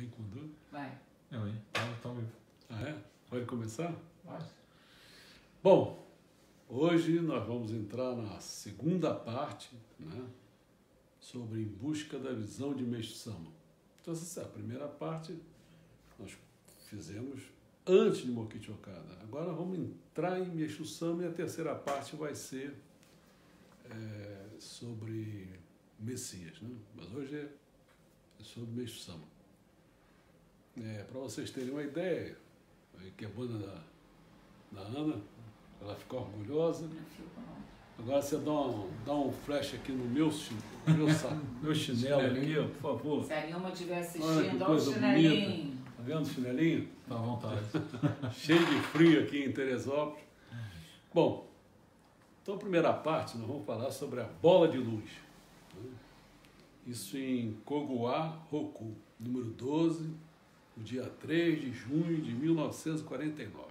Quem conduz? Vai. Eu, hein? Tá, tá ao vivo. Ah, é? Pode começar? Vai. Bom, hoje nós vamos entrar na segunda parte, né? Sobre em busca da visão de Meixo Sama. Então, essa é a primeira parte nós fizemos antes de Mokichi Okada. Agora vamos entrar em Meixo Sama e a terceira parte vai ser é, sobre Messias, né? Mas hoje é, sobre Meixo Sama. É, Para vocês terem uma ideia, aí que é a banda da, da Ana, ela ficou orgulhosa. Agora você dá um, dá um flash aqui no meu, meu, meu chinelo aqui, ó, por favor. Se a Nilma estiver assistindo, olha o chinelinho. Tá vendo o chinelinho? Tá à vontade. Cheio de frio aqui em Teresópolis. Bom, então a primeira parte nós vamos falar sobre a bola de luz. Isso em Koguá Roku, número 12, no dia 3 de junho de 1949.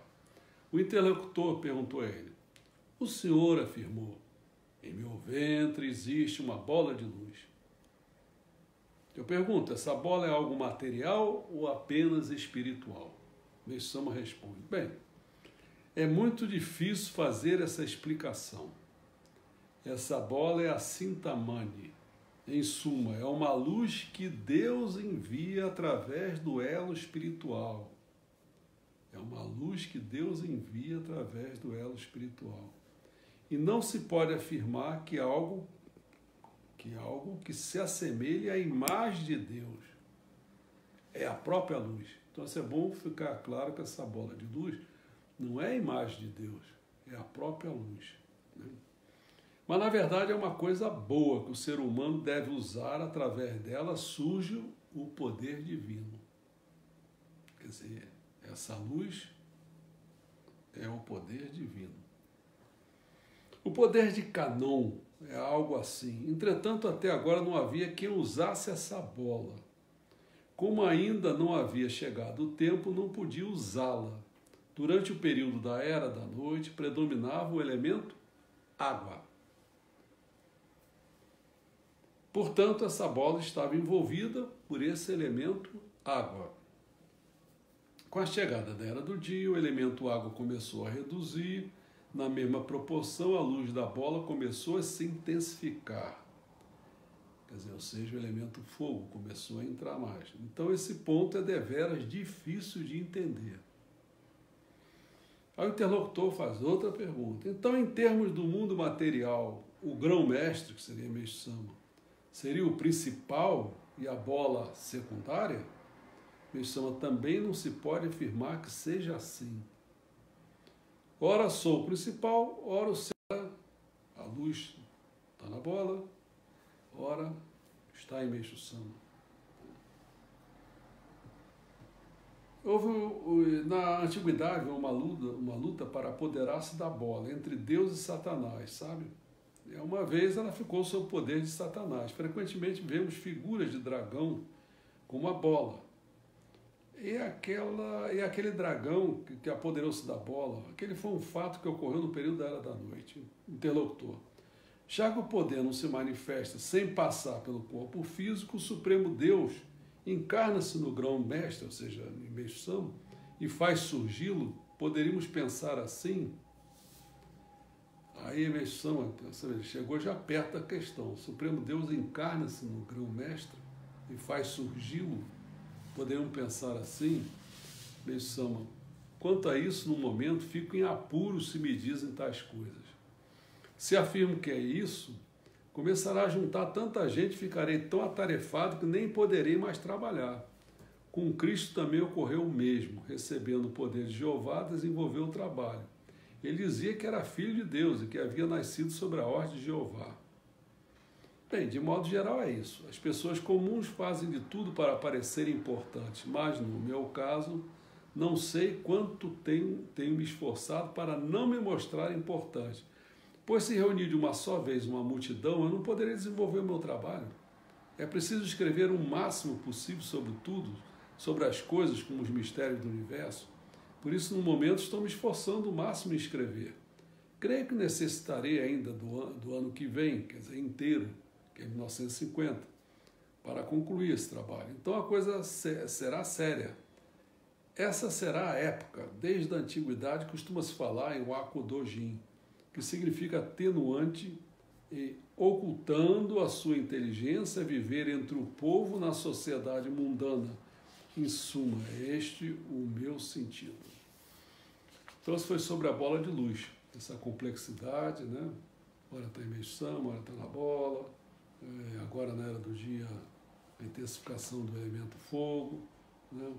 O interlocutor perguntou a ele: O senhor afirmou, em meu ventre existe uma bola de luz. Eu pergunto, essa bola é algo material ou apenas espiritual? Meixama responde: Bem, é muito difícil fazer essa explicação. Essa bola é a Sintamani. Em suma, é uma luz que Deus envia através do elo espiritual. É uma luz que Deus envia através do elo espiritual. E não se pode afirmar que algo que algo que se assemelhe à imagem de Deus é a própria luz. Então, isso é bom ficar claro que essa bola de luz não é a imagem de Deus, é a própria luz. né? Mas, na verdade, é uma coisa boa que o ser humano deve usar, através dela surge o poder divino. Quer dizer, essa luz é o poder divino. O poder de Canon é algo assim. Entretanto, até agora não havia quem usasse essa bola. Como ainda não havia chegado o tempo, não podia usá-la. Durante o período da era da noite, predominava o elemento água. Portanto, essa bola estava envolvida por esse elemento água. Com a chegada da era do dia, o elemento água começou a reduzir, na mesma proporção, a luz da bola começou a se intensificar. Quer dizer, ou seja, o elemento fogo começou a entrar mais. Então, esse ponto é deveras difícil de entender. Aí o interlocutor faz outra pergunta. Então, em termos do mundo material, o grão-mestre, que seria Meixo-sama, seria o principal e a bola secundária? Meixo-sama também não se pode afirmar que seja assim. Ora sou o principal, ora o céu, a luz está na bola, ora está em Meixo-sama. Houve na antiguidade uma luta, uma luta para apoderar-se da bola entre Deus e Satanás, sabe? E uma vez ela ficou sob o poder de Satanás. Frequentemente vemos figuras de dragão com uma bola. E, aquela, e aquele dragão que, apoderou-se da bola, aquele foi um fato que ocorreu no período da Era da Noite. Interlocutor. Já que o poder não se manifesta sem passar pelo corpo físico, o Supremo Deus encarna-se no grão-mestre, ou seja, em Meixo e faz surgi-lo, poderíamos pensar assim? Aí Meixo chegou já perto da questão. O Supremo Deus encarna-se no grão-mestre e faz surgi-lo, poderíamos pensar assim? Meixo quanto a isso, no momento, fico em apuro se me dizem tais coisas. Se afirmo que é isso, começará a juntar tanta gente, ficarei tão atarefado que nem poderei mais trabalhar. Com Cristo também ocorreu o mesmo, recebendo o poder de Jeová, desenvolveu o trabalho. Ele dizia que era filho de Deus e que havia nascido sobre a ordem de Jeová. Bem, de modo geral é isso. As pessoas comuns fazem de tudo para parecerem importantes, mas no meu caso, não sei quanto tenho, tenho me esforçado para não me mostrar importante. Pois se reunir de uma só vez uma multidão, eu não poderia desenvolver o meu trabalho. É preciso escrever o máximo possível sobre tudo, sobre as coisas como os mistérios do universo. Por isso, no momento, estou me esforçando o máximo em escrever. Creio que necessitarei ainda do, an do ano que vem, quer dizer, inteiro, que é 1950, para concluir esse trabalho. Então a coisa será séria. Essa será a época. Desde a antiguidade costuma-se falar em Wakudojin, que significa atenuante e ocultando a sua inteligência, viver entre o povo na sociedade mundana. Em suma, este o meu sentido. Então, isso foi sobre a bola de luz, essa complexidade, né? Ora está em menção, ora está na bola, é, agora na era do dia, a intensificação do elemento fogo, né?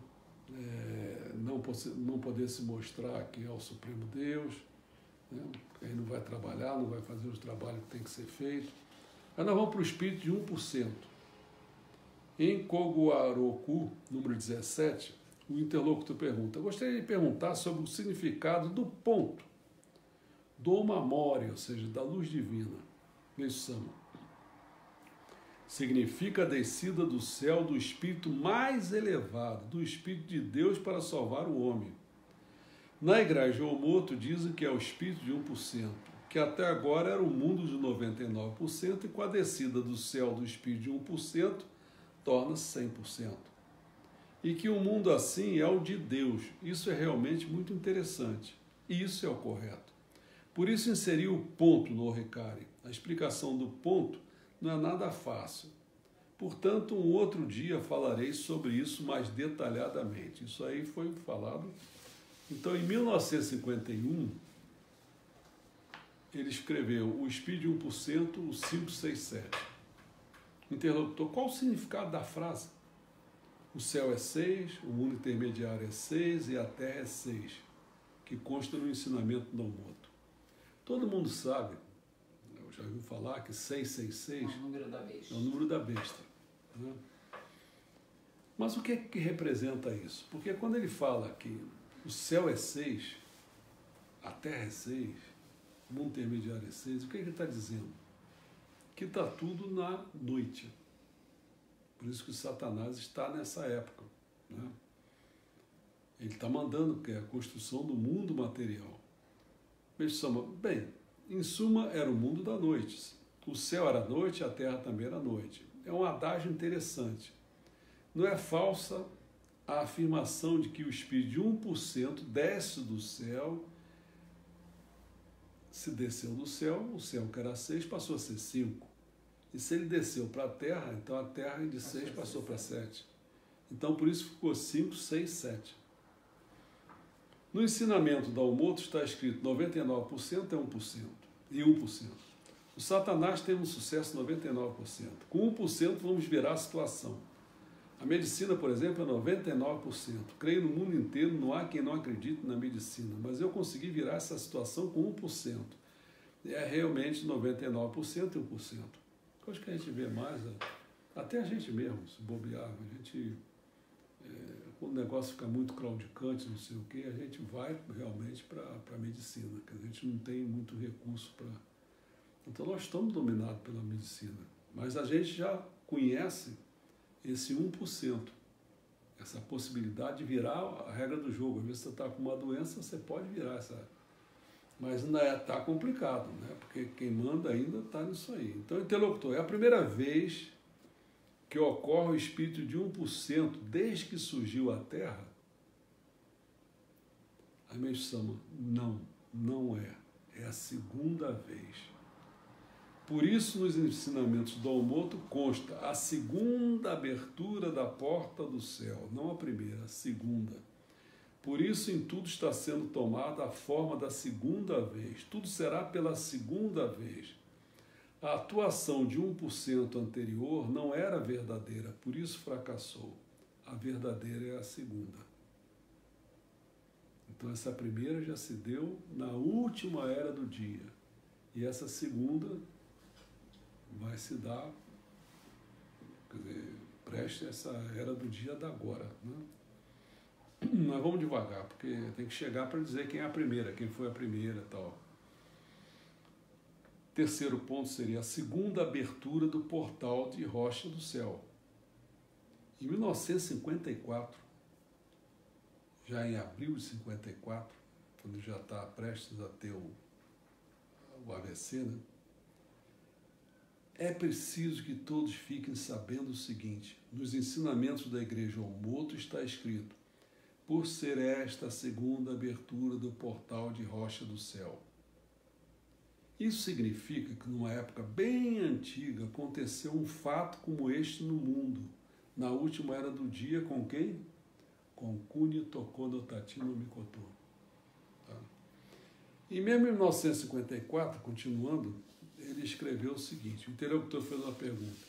É, não, não poder se mostrar que é o Supremo Deus, né? Aí não vai trabalhar, não vai fazer os trabalhos que tem que ser feito. Aí nós vamos para o espírito de 1%. Em Koguaroku, número 17, o interlocutor pergunta: Gostaria de perguntar sobre o significado do ponto, do Omamori, ou seja, da luz divina, Sama. Significa a descida do céu do espírito mais elevado, do espírito de Deus para salvar o homem na igreja Omoto dizem que é o espírito de 1%, que até agora era o mundo de 99%, e com a descida do céu do espírito de 1%, torna-se 100%. E que um mundo assim é o de Deus. Isso é realmente muito interessante. E isso é o correto. Por isso inseri o ponto no Ricari. A explicação do ponto não é nada fácil. Portanto, um outro dia falarei sobre isso mais detalhadamente. Isso aí foi falado então, em 1951, ele escreveu o Speed 1%, o 567. Interlocutor, qual o significado da frase? O céu é 6, o mundo intermediário é 6 e a terra é 6, que consta no ensinamento do Omoto. Todo mundo sabe, eu já ouviu falar que 666 é o número da besta. É o número da besta né? Mas o que, é que representa isso? Porque quando ele fala que o céu é seis, a terra é seis, o mundo intermediário é seis. O que, é que ele está dizendo? Que está tudo na noite. Por isso que Satanás está nessa época. Né? Ele está mandando que é a construção do mundo material. Bem, em suma, era o mundo da noite. O céu era noite, a terra também era noite. É um adágio interessante. Não é falsa a afirmação de que o espírito de 1% desce do céu, se desceu do céu, o céu que era 6 passou a ser 5. E se ele desceu para a terra, então a terra de 6 passou para 7. Então por isso ficou 5, 6, 7. No ensinamento da Almoto está escrito 99% é 1% e 1%. O Satanás tem um sucesso 99%. Com 1% vamos virar a situação. A medicina, por exemplo, é 99%. Creio no mundo inteiro, não há quem não acredite na medicina, mas eu consegui virar essa situação com 1%. É realmente 99% e 1%. Acho que a gente vê mais, até a gente mesmo, se bobear, a gente, é, quando o negócio fica muito claudicante, não sei o quê, a gente vai realmente para a medicina, que a gente não tem muito recurso para. Então nós estamos dominados pela medicina, mas a gente já conhece esse 1%, essa possibilidade de virar a regra do jogo. Às vezes você está com uma doença, você pode virar essa. Mas ainda está é, complicado, né? porque quem manda ainda está nisso aí. Então, interlocutor, é a primeira vez que ocorre o espírito de 1% desde que surgiu a Terra? A chama, não, não é. É a segunda vez. Por isso, nos ensinamentos do Almoto consta a segunda abertura da porta do céu, não a primeira, a segunda. Por isso, em tudo está sendo tomada a forma da segunda vez. Tudo será pela segunda vez. A atuação de 1% anterior não era verdadeira, por isso fracassou. A verdadeira é a segunda. Então, essa primeira já se deu na última era do dia. E essa segunda vai se dar, quer dizer, preste essa era do dia da agora. Né? Nós vamos devagar, porque tem que chegar para dizer quem é a primeira, quem foi a primeira tal. Terceiro ponto seria a segunda abertura do portal de Rocha do Céu. Em 1954, já em abril de 54, quando já está prestes a ter o, o AVC, né? É preciso que todos fiquem sabendo o seguinte: nos ensinamentos da Igreja Almoto está escrito: por ser esta a segunda abertura do portal de rocha do céu. Isso significa que numa época bem antiga aconteceu um fato como este no mundo, na última era do dia, com quem? Com Kuni Tokono Tatino Mikoto. Tá? E em 1954, continuando, ele escreveu o seguinte: o interlocutor fez uma pergunta.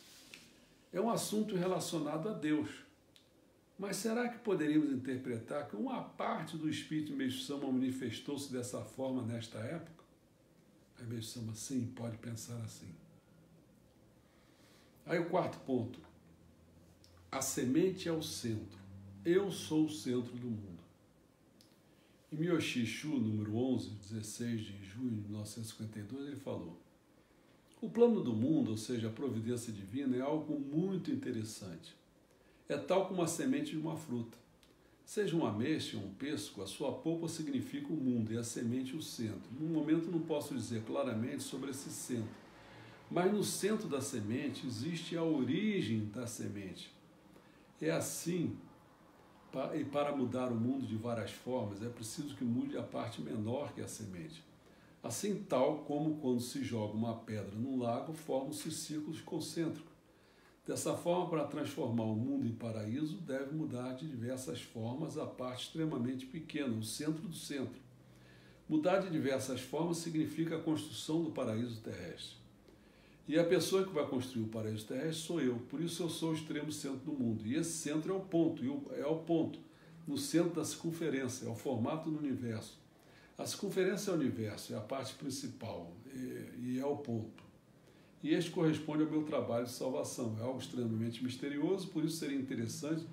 É um assunto relacionado a Deus. Mas será que poderíamos interpretar que uma parte do Espírito Meixo Sama manifestou-se dessa forma nesta época? Aí Meixo Sama, sim, pode pensar assim. Aí o quarto ponto. A semente é o centro. Eu sou o centro do mundo. Em Miyoshi Shu, número 11, 16 de junho de 1952, ele falou: O plano do mundo, ou seja, a providência divina, é algo muito interessante. É tal como a semente de uma fruta. Seja uma ameixa ou um pêssego, a sua polpa significa o mundo e a semente o centro. No momento não posso dizer claramente sobre esse centro, mas no centro da semente existe a origem da semente. É assim, e para mudar o mundo de várias formas, é preciso que mude a parte menor que a semente. Assim, tal como quando se joga uma pedra num lago, formam-se círculos concêntricos. Dessa forma, para transformar o mundo em paraíso, deve mudar de diversas formas a parte extremamente pequena, o centro do centro. Mudar de diversas formas significa a construção do paraíso terrestre. E a pessoa que vai construir o paraíso terrestre sou eu, por isso eu sou o extremo centro do mundo. E esse centro é o ponto, é o ponto, no centro da circunferência, é o formato do universo. A circunferência é o universo, é a parte principal e é o ponto. E este corresponde ao meu trabalho de salvação. É algo extremamente misterioso, por isso seria interessante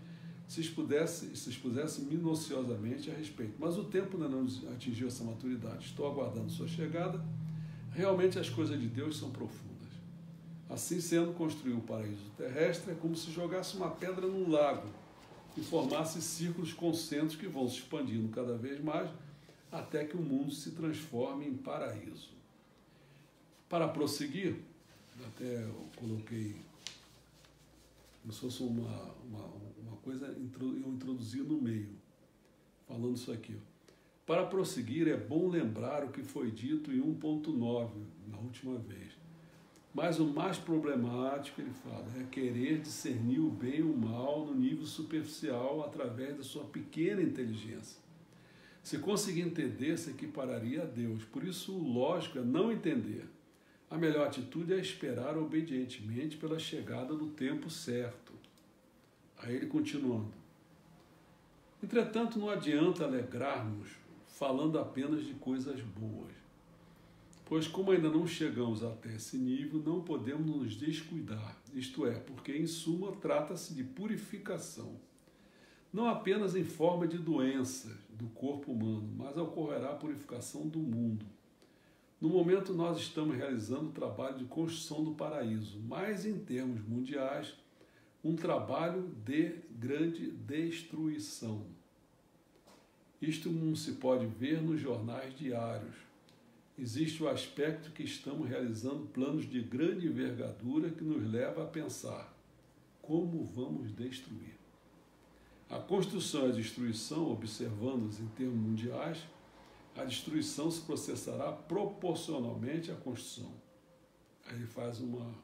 se expusesse, se expusesse minuciosamente a respeito. Mas o tempo ainda não atingiu essa maturidade. Estou aguardando sua chegada. Realmente as coisas de Deus são profundas. Assim sendo, construir o paraíso terrestre é como se jogasse uma pedra num lago e formasse círculos concêntricos que vão se expandindo cada vez mais até que o mundo se transforme em paraíso. Para prosseguir, até eu coloquei como se fosse uma, uma, uma coisa, eu introduzi no meio, falando isso aqui. Para prosseguir, é bom lembrar o que foi dito em 1.9, na última vez. Mas o mais problemático, ele fala, é querer discernir o bem e o mal no nível superficial através da sua pequena inteligência. Se conseguir entender, se equipararia a Deus. Por isso, o lógico é não entender a melhor atitude é esperar obedientemente pela chegada do tempo certo. Aí ele continuando. Entretanto, não adianta alegrarmos falando apenas de coisas boas, pois, como ainda não chegamos até esse nível, não podemos nos descuidar, isto é, porque, em suma, trata-se de purificação, não apenas em forma de doenças do corpo humano, mas ocorrerá a purificação do mundo no momento, nós estamos realizando o trabalho de construção do paraíso, mas em termos mundiais, um trabalho de grande destruição. Isto não se pode ver nos jornais diários. Existe o aspecto que estamos realizando planos de grande envergadura que nos leva a pensar como vamos destruir. A construção e a destruição, observando-os em termos mundiais, a destruição se processará proporcionalmente à construção. Aí ele faz uma,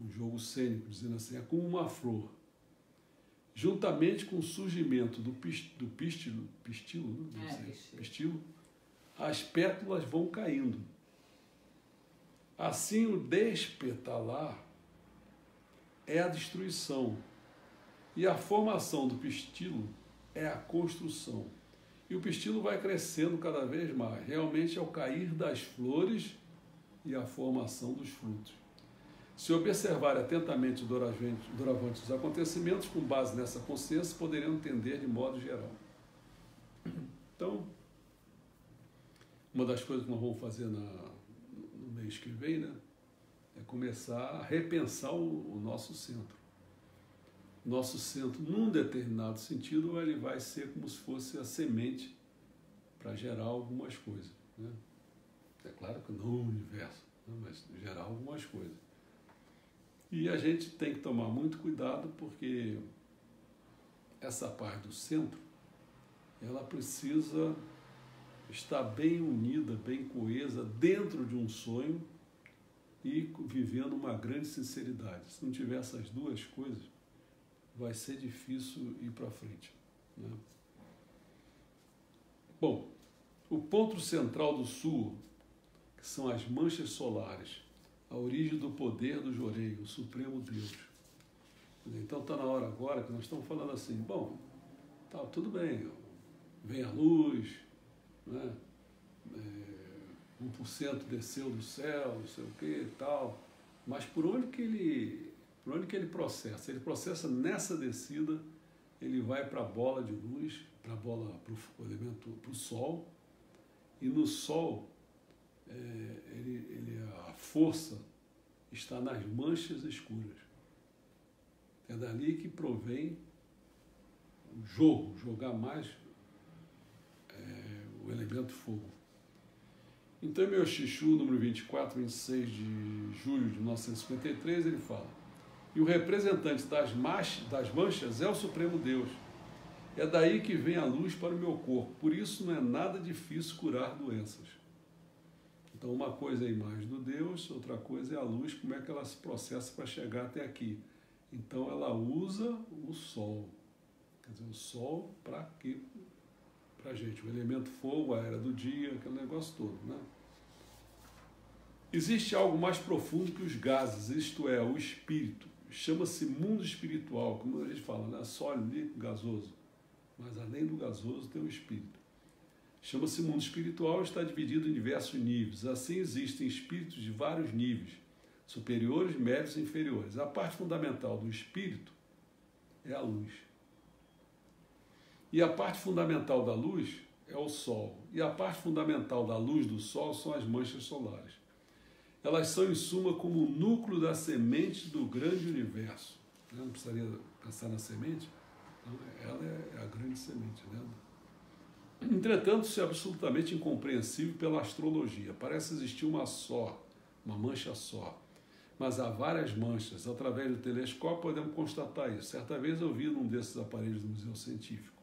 um jogo cênico, dizendo assim: é como uma flor. Juntamente com o surgimento do, pist, do pistilo, pistilo, não é, sei, pistilo, as pétalas vão caindo. Assim, o despetalar é a destruição e a formação do pistilo é a construção. E o pistilo vai crescendo cada vez mais. Realmente é o cair das flores e a formação dos frutos. Se observar atentamente doravante os acontecimentos, com base nessa consciência, poderiam entender de modo geral. Então, uma das coisas que nós vamos fazer na, no mês que vem, né, é começar a repensar o, o nosso centro nosso centro, num determinado sentido, ele vai ser como se fosse a semente para gerar algumas coisas. Né? É claro que não o universo, né? mas gerar algumas coisas. E a gente tem que tomar muito cuidado porque essa parte do centro, ela precisa estar bem unida, bem coesa, dentro de um sonho e vivendo uma grande sinceridade. Se não tiver essas duas coisas, vai ser difícil ir para frente. Né? Bom, o ponto central do Sul, que são as manchas solares, a origem do poder do Jorei, o Supremo Deus. Então está na hora agora que nós estamos falando assim, bom, tá, tudo bem, vem a luz, né? É, 1% desceu do céu, não sei o que e tal, mas por onde que ele, por onde que ele processa? Ele processa nessa descida, ele vai para a bola de luz, para a bola, para o elemento, para o Sol, e no Sol é, ele, ele, a força está nas manchas escuras. É dali que provém o jogo, jogar mais é, o elemento fogo. Então, meu Xixu, número 24, 26 de julho de 1953, ele fala: E o representante das, manchas, das manchas é o Supremo Deus. É daí que vem a luz para o meu corpo. Por isso não é nada difícil curar doenças. Então, uma coisa é a imagem do Deus, outra coisa é a luz, como é que ela se processa para chegar até aqui. Então, ela usa o sol. Quer dizer, o sol para quê? Para a gente. O elemento fogo, a era do dia, aquele negócio todo. Né? Existe algo mais profundo que os gases, isto é, o espírito. Chama-se mundo espiritual, como a gente fala, né? sólido, gasoso. Mas além do gasoso tem o espírito. Chama-se mundo espiritual e está dividido em diversos níveis. Assim, existem espíritos de vários níveis, superiores, médios e inferiores. A parte fundamental do espírito é a luz. E a parte fundamental da luz é o Sol. E a parte fundamental da luz do Sol são as manchas solares. Elas são, em suma, como o núcleo da semente do grande universo. Não precisaria pensar na semente? Então, ela é a grande semente. Né? Entretanto, isso é absolutamente incompreensível pela astrologia. Parece existir uma só, uma mancha só. Mas há várias manchas. Através do telescópio podemos constatar isso. Certa vez eu vi num desses aparelhos do Museu Científico.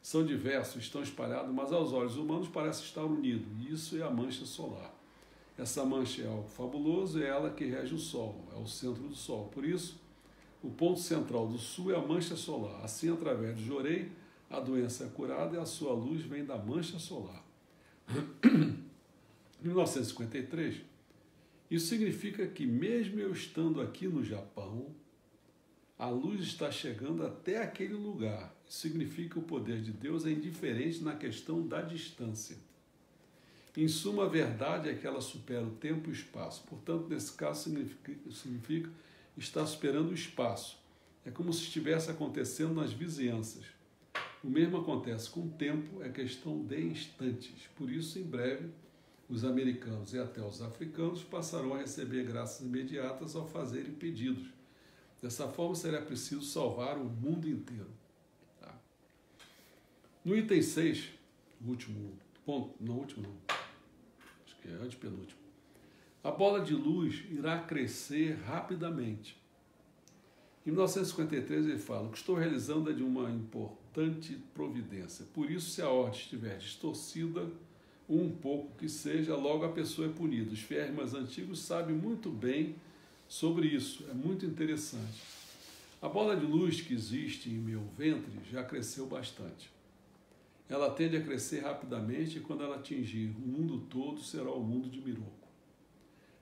São diversos, estão espalhados, mas aos olhos humanos parece estar unido. E isso é a mancha solar. Essa mancha é algo fabuloso, é ela que rege o Sol, é o centro do Sol. Por isso, o ponto central do Sul é a mancha solar. Assim, através do Jorei, a doença é curada e a sua luz vem da mancha solar. Em 1953, isso significa que, mesmo eu estando aqui no Japão, a luz está chegando até aquele lugar. Isso significa que o poder de Deus é indiferente na questão da distância. Em suma, a verdade é que ela supera o tempo e o espaço. Portanto, nesse caso, significa, significa estar superando o espaço. É como se estivesse acontecendo nas vizinhanças. O mesmo acontece com o tempo, é questão de instantes. Por isso, em breve, os americanos e até os africanos passarão a receber graças imediatas ao fazerem pedidos. Dessa forma, será preciso salvar o mundo inteiro. Tá? No item 6, o último ponto, não último não, que é antepenúltimo. A bola de luz irá crescer rapidamente. Em 1953 ele fala: o que estou realizando é de uma importante providência. Por isso, se a ordem estiver distorcida, um pouco que seja, logo a pessoa é punida. Os mais antigos sabem muito bem sobre isso, é muito interessante. A bola de luz que existe em meu ventre já cresceu bastante. Ela tende a crescer rapidamente e quando ela atingir o mundo todo, será o mundo de Miroco.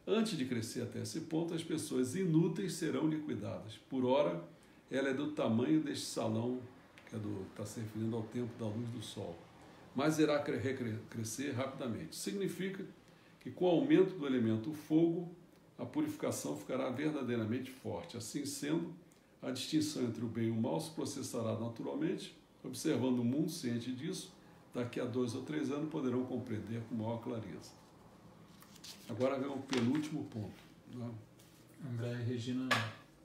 Antes de crescer até esse ponto, as pessoas inúteis serão liquidadas. Por ora, ela é do tamanho deste salão que é está se referindo ao tempo da luz do sol, mas irá crescer rapidamente. Significa que com o aumento do elemento fogo, a purificação ficará verdadeiramente forte. Assim sendo, a distinção entre o bem e o mal se processará naturalmente, observando o mundo ciente disso, daqui a dois ou três anos poderão compreender com maior clareza. Agora vem o penúltimo ponto. Né? André e Regina,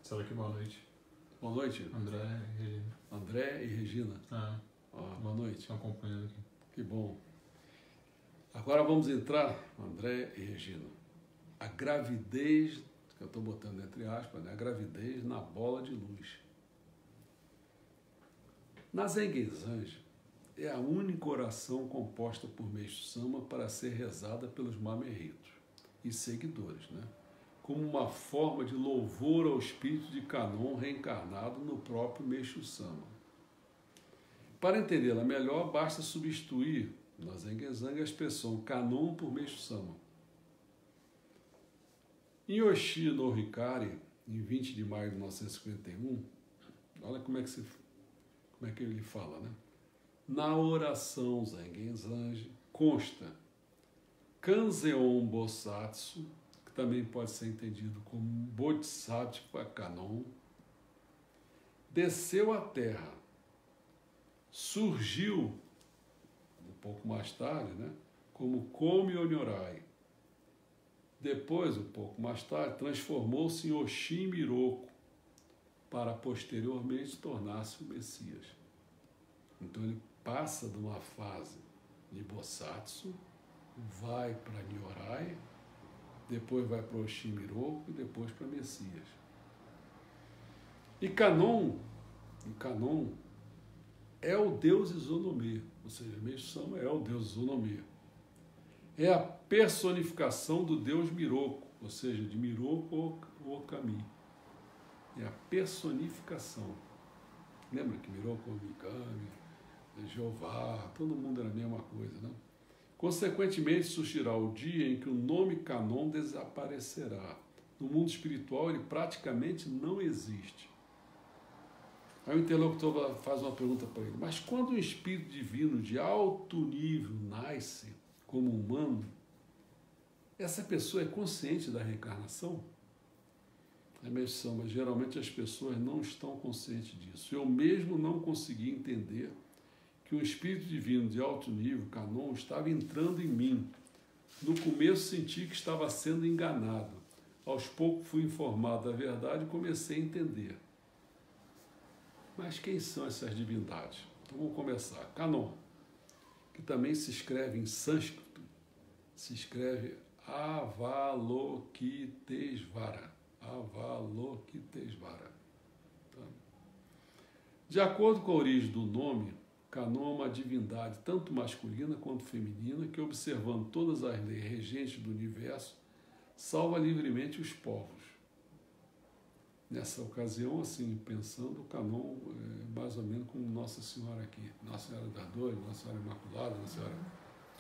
sabe que boa noite. Boa noite. André e Regina. André e Regina. Ah, boa noite. Estão acompanhando aqui. Que bom. Agora vamos entrar, André e Regina. A gravidez que eu estou botando entre aspas, né? a gravidez na bola de luz. Na é a única oração composta por Meixo Sama para ser rezada pelos mamerritos e seguidores, né? como uma forma de louvor ao espírito de Canon reencarnado no próprio Meixo Sama. Para entendê-la melhor, basta substituir na a expressão Canon por Meixo Sama. Em Yoshi no Hikari, em 20 de maio de 1951, olha como é que, se, como é que ele fala, né? Na oração Zengenzange consta Kanzeon Bosatsu, que também pode ser entendido como Bodhisattva Kanon, desceu à terra, surgiu um pouco mais tarde, né, como Komi Onyorai. Depois, um pouco mais tarde, transformou-se em Oshin Miroku, para posteriormente tornar-se o Messias. Então ele passa de uma fase de Bosatsu, vai para Nyorai, depois vai para Oshimiroku e depois para Messias. E Canon, e Canon é o deus Isonomia, ou seja, Meixama é o deus Isonomia. É a personificação do deus Miroku, ou seja, de Miroku ou Okami. É a personificação. Lembra que Miroku Mikami, Jeová, todo mundo era a mesma coisa, né? Consequentemente, surgirá o dia em que o nome Canon desaparecerá. No mundo espiritual, ele praticamente não existe. Aí o interlocutor faz uma pergunta para ele: Mas quando um espírito divino de alto nível nasce como humano, essa pessoa é consciente da reencarnação? É menção, mas geralmente as pessoas não estão conscientes disso. Eu mesmo não consegui entender que um espírito divino de alto nível, Canon, estava entrando em mim. No começo senti que estava sendo enganado. Aos poucos fui informado da verdade e comecei a entender. Mas quem são essas divindades? Então vamos começar. Canon, que também se escreve em sânscrito, se escreve Avalokitesvara. Avalokitesvara. Tá? De acordo com a origem do nome, Canon é uma divindade tanto masculina quanto feminina que, observando todas as leis regentes do universo, salva livremente os povos. Nessa ocasião, assim, pensando, o Canon é mais ou menos como Nossa Senhora aqui. Nossa Senhora das Dores, Nossa Senhora Imaculada, Nossa Senhora...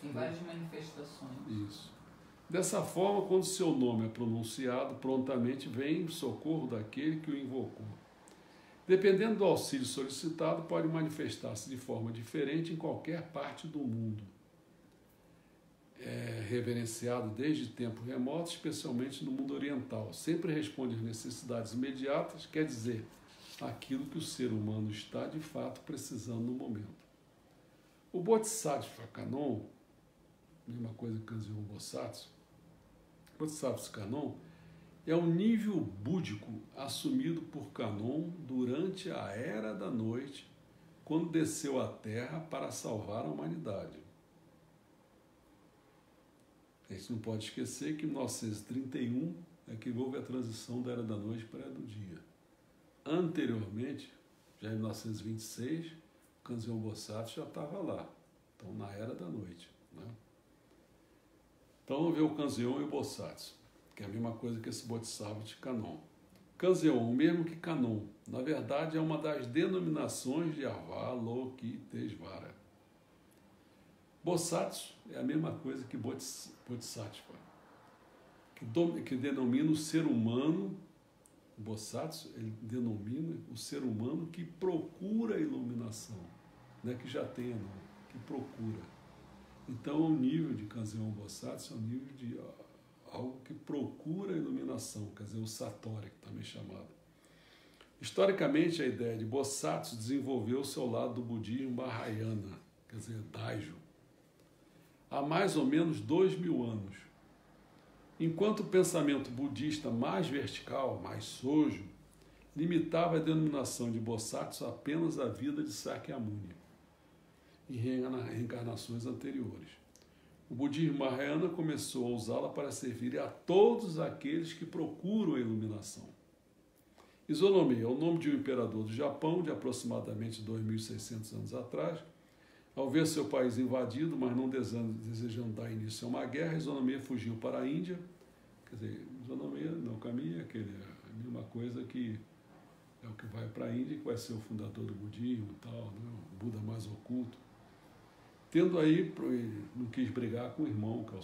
Tem várias manifestações. Isso. Dessa forma, quando seu nome é pronunciado, prontamente vem em socorro daquele que o invocou. Dependendo do auxílio solicitado, pode manifestar-se de forma diferente em qualquer parte do mundo. É reverenciado desde tempo remoto, especialmente no mundo oriental. Sempre responde às necessidades imediatas, quer dizer, aquilo que o ser humano está de fato precisando no momento. O Bodhisattva Kanon, mesma coisa que Kanzeon Bosatsu, Bodhisattva Kanon é o nível búdico assumido por Canon durante a Era da Noite, quando desceu à Terra para salvar a humanidade. A gente não pode esquecer que em 1931 é que houve a transição da Era da Noite para a Era do Dia. Anteriormente, já em 1926, Kanzeon Bosatsu já estava lá, então na Era da Noite. Né? Então vamos ver o Kanzeon e o Bosatsu que é a mesma coisa que esse Bodhisattva de Canon. Kanzeon, o mesmo que Canon, na verdade é uma das denominações de Avalokitesvara. Bosatsu é a mesma coisa que Bodhisattva, que, que denomina o ser humano, o Bosatsu, ele denomina o ser humano que procura a iluminação, não é que já tenha, não, que procura. Então, o nível de Kanzeon Bosatsu é o nível de algo que procura a iluminação, quer dizer, o Satori, também chamado. Historicamente, a ideia de Bosatsu desenvolveu-se ao lado do budismo Mahayana, quer dizer, Daijo, há mais ou menos dois mil anos. Enquanto o pensamento budista mais vertical, mais sojo, limitava a denominação de Bosatsu apenas à vida de Sakyamuni e reencarnações anteriores. O budismo Mahayana começou a usá-la para servir a todos aqueles que procuram a iluminação. Isonomia é o nome de um imperador do Japão de aproximadamente 2.600 anos atrás. Ao ver seu país invadido, mas não desejando dar início a uma guerra, Isonomia fugiu para a Índia. Quer dizer, Isonomia não caminha, aquele, é a mesma coisa que é o que vai para a Índia, que vai ser o fundador do budismo tal, né? o Buda mais oculto. Tendo aí, não quis brigar com o irmão, que é o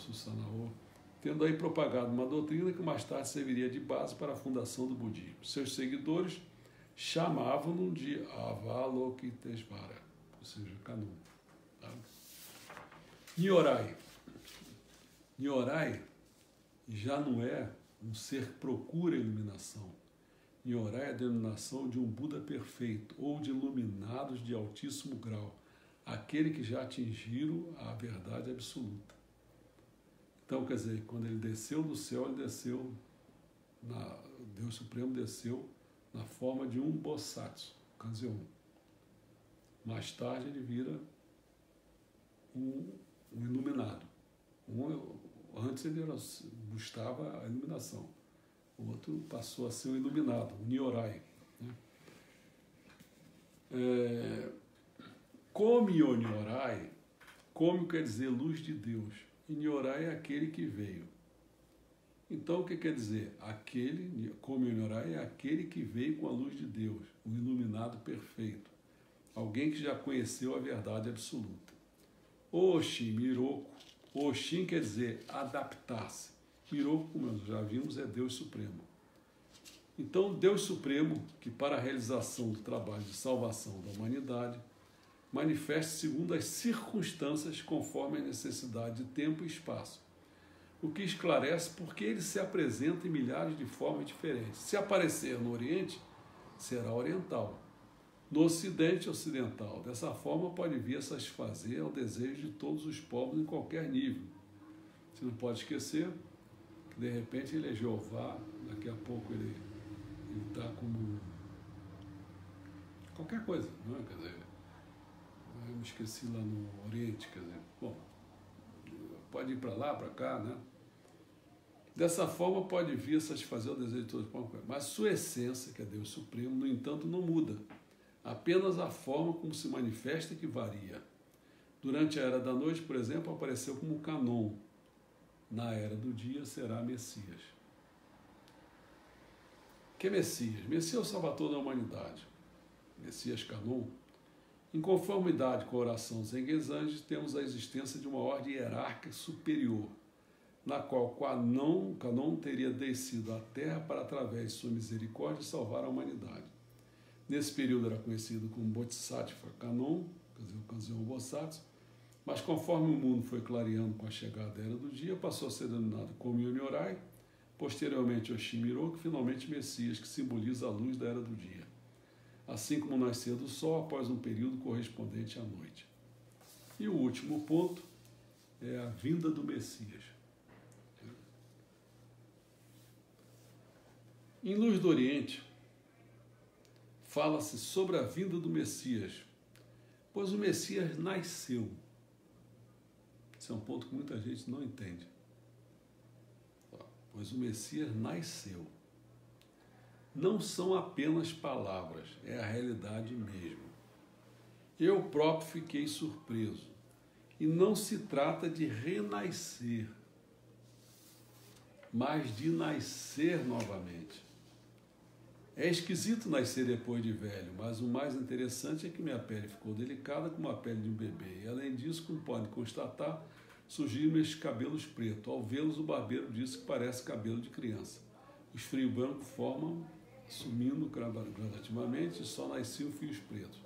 tendo aí propagado uma doutrina que mais tarde serviria de base para a fundação do budismo. Seus seguidores chamavam-no de Avalokitesvara, ou seja, Kanum. Tá? Nyorai. Nyorai já não é um ser que procura iluminação. Nyorai é a denominação de um Buda perfeito ou de iluminados de altíssimo grau, aquele que já atingiram a verdade absoluta. Então, quer dizer, quando ele desceu do céu, ele desceu, na, Deus Supremo desceu na forma de um Bosatsu, Kanzeon. Mais tarde ele vira um, um iluminado. Um, antes ele era, buscava a iluminação. O outro passou a ser o iluminado, o Nyorai. Né? É, come o Nyorai, come quer dizer luz de Deus. Nyorai é aquele que veio. Então, o que quer dizer? Aquele, como Nyorai, é aquele que veio com a luz de Deus, o iluminado perfeito. Alguém que já conheceu a verdade absoluta. Oxi, Miroku. Oxin quer dizer adaptar-se. Miroku, como já vimos, é Deus Supremo. Então, Deus Supremo, que para a realização do trabalho de salvação da humanidade, manifeste segundo as circunstâncias, conforme a necessidade de tempo e espaço. O que esclarece porque ele se apresenta em milhares de formas diferentes. Se aparecer no Oriente, será oriental. No Ocidente, ocidental. Dessa forma, pode vir a satisfazer ao desejo de todos os povos em qualquer nível. Você não pode esquecer que, de repente, ele é Jeová, daqui a pouco ele está como qualquer coisa, não é? Quer dizer, eu me esqueci lá no Oriente, quer dizer, bom, pode ir para lá, para cá, né? Dessa forma pode vir satisfazer o desejo de todos, mas sua essência, que é Deus Supremo, no entanto, não muda. Apenas a forma como se manifesta que varia. Durante a era da noite, por exemplo, apareceu como Canon. Na era do dia será Messias. Que é Messias? Messias é o salvador da humanidade. Messias Canon em conformidade com a oração Zenguezange, temos a existência de uma ordem hierárquica superior, na qual Kanon, Kanon teria descido à Terra para, através de sua misericórdia, salvar a humanidade. Nesse período era conhecido como Bodhisattva Kanon, quer dizer, mas conforme o mundo foi clareando com a chegada da Era do Dia, passou a ser denominado como Yonyorai, posteriormente Oshimiro, que finalmente Messias, que simboliza a luz da Era do Dia assim como nascer do sol após um período correspondente à noite. E o último ponto é a vinda do Messias. Em Luz do Oriente, fala-se sobre a vinda do Messias, pois o Messias nasceu. Esse é um ponto que muita gente não entende. Pois o Messias nasceu não são apenas palavras, é a realidade mesmo. Eu próprio fiquei surpreso. E não se trata de renascer, mas de nascer novamente. É esquisito nascer depois de velho, mas o mais interessante é que minha pele ficou delicada como a pele de um bebê. E além disso, como pode constatar, surgiram esses cabelos pretos. Ao vê-los, o barbeiro disse que parece cabelo de criança. Os frios brancos formam sumindo gradativamente, só nasciam fios pretos.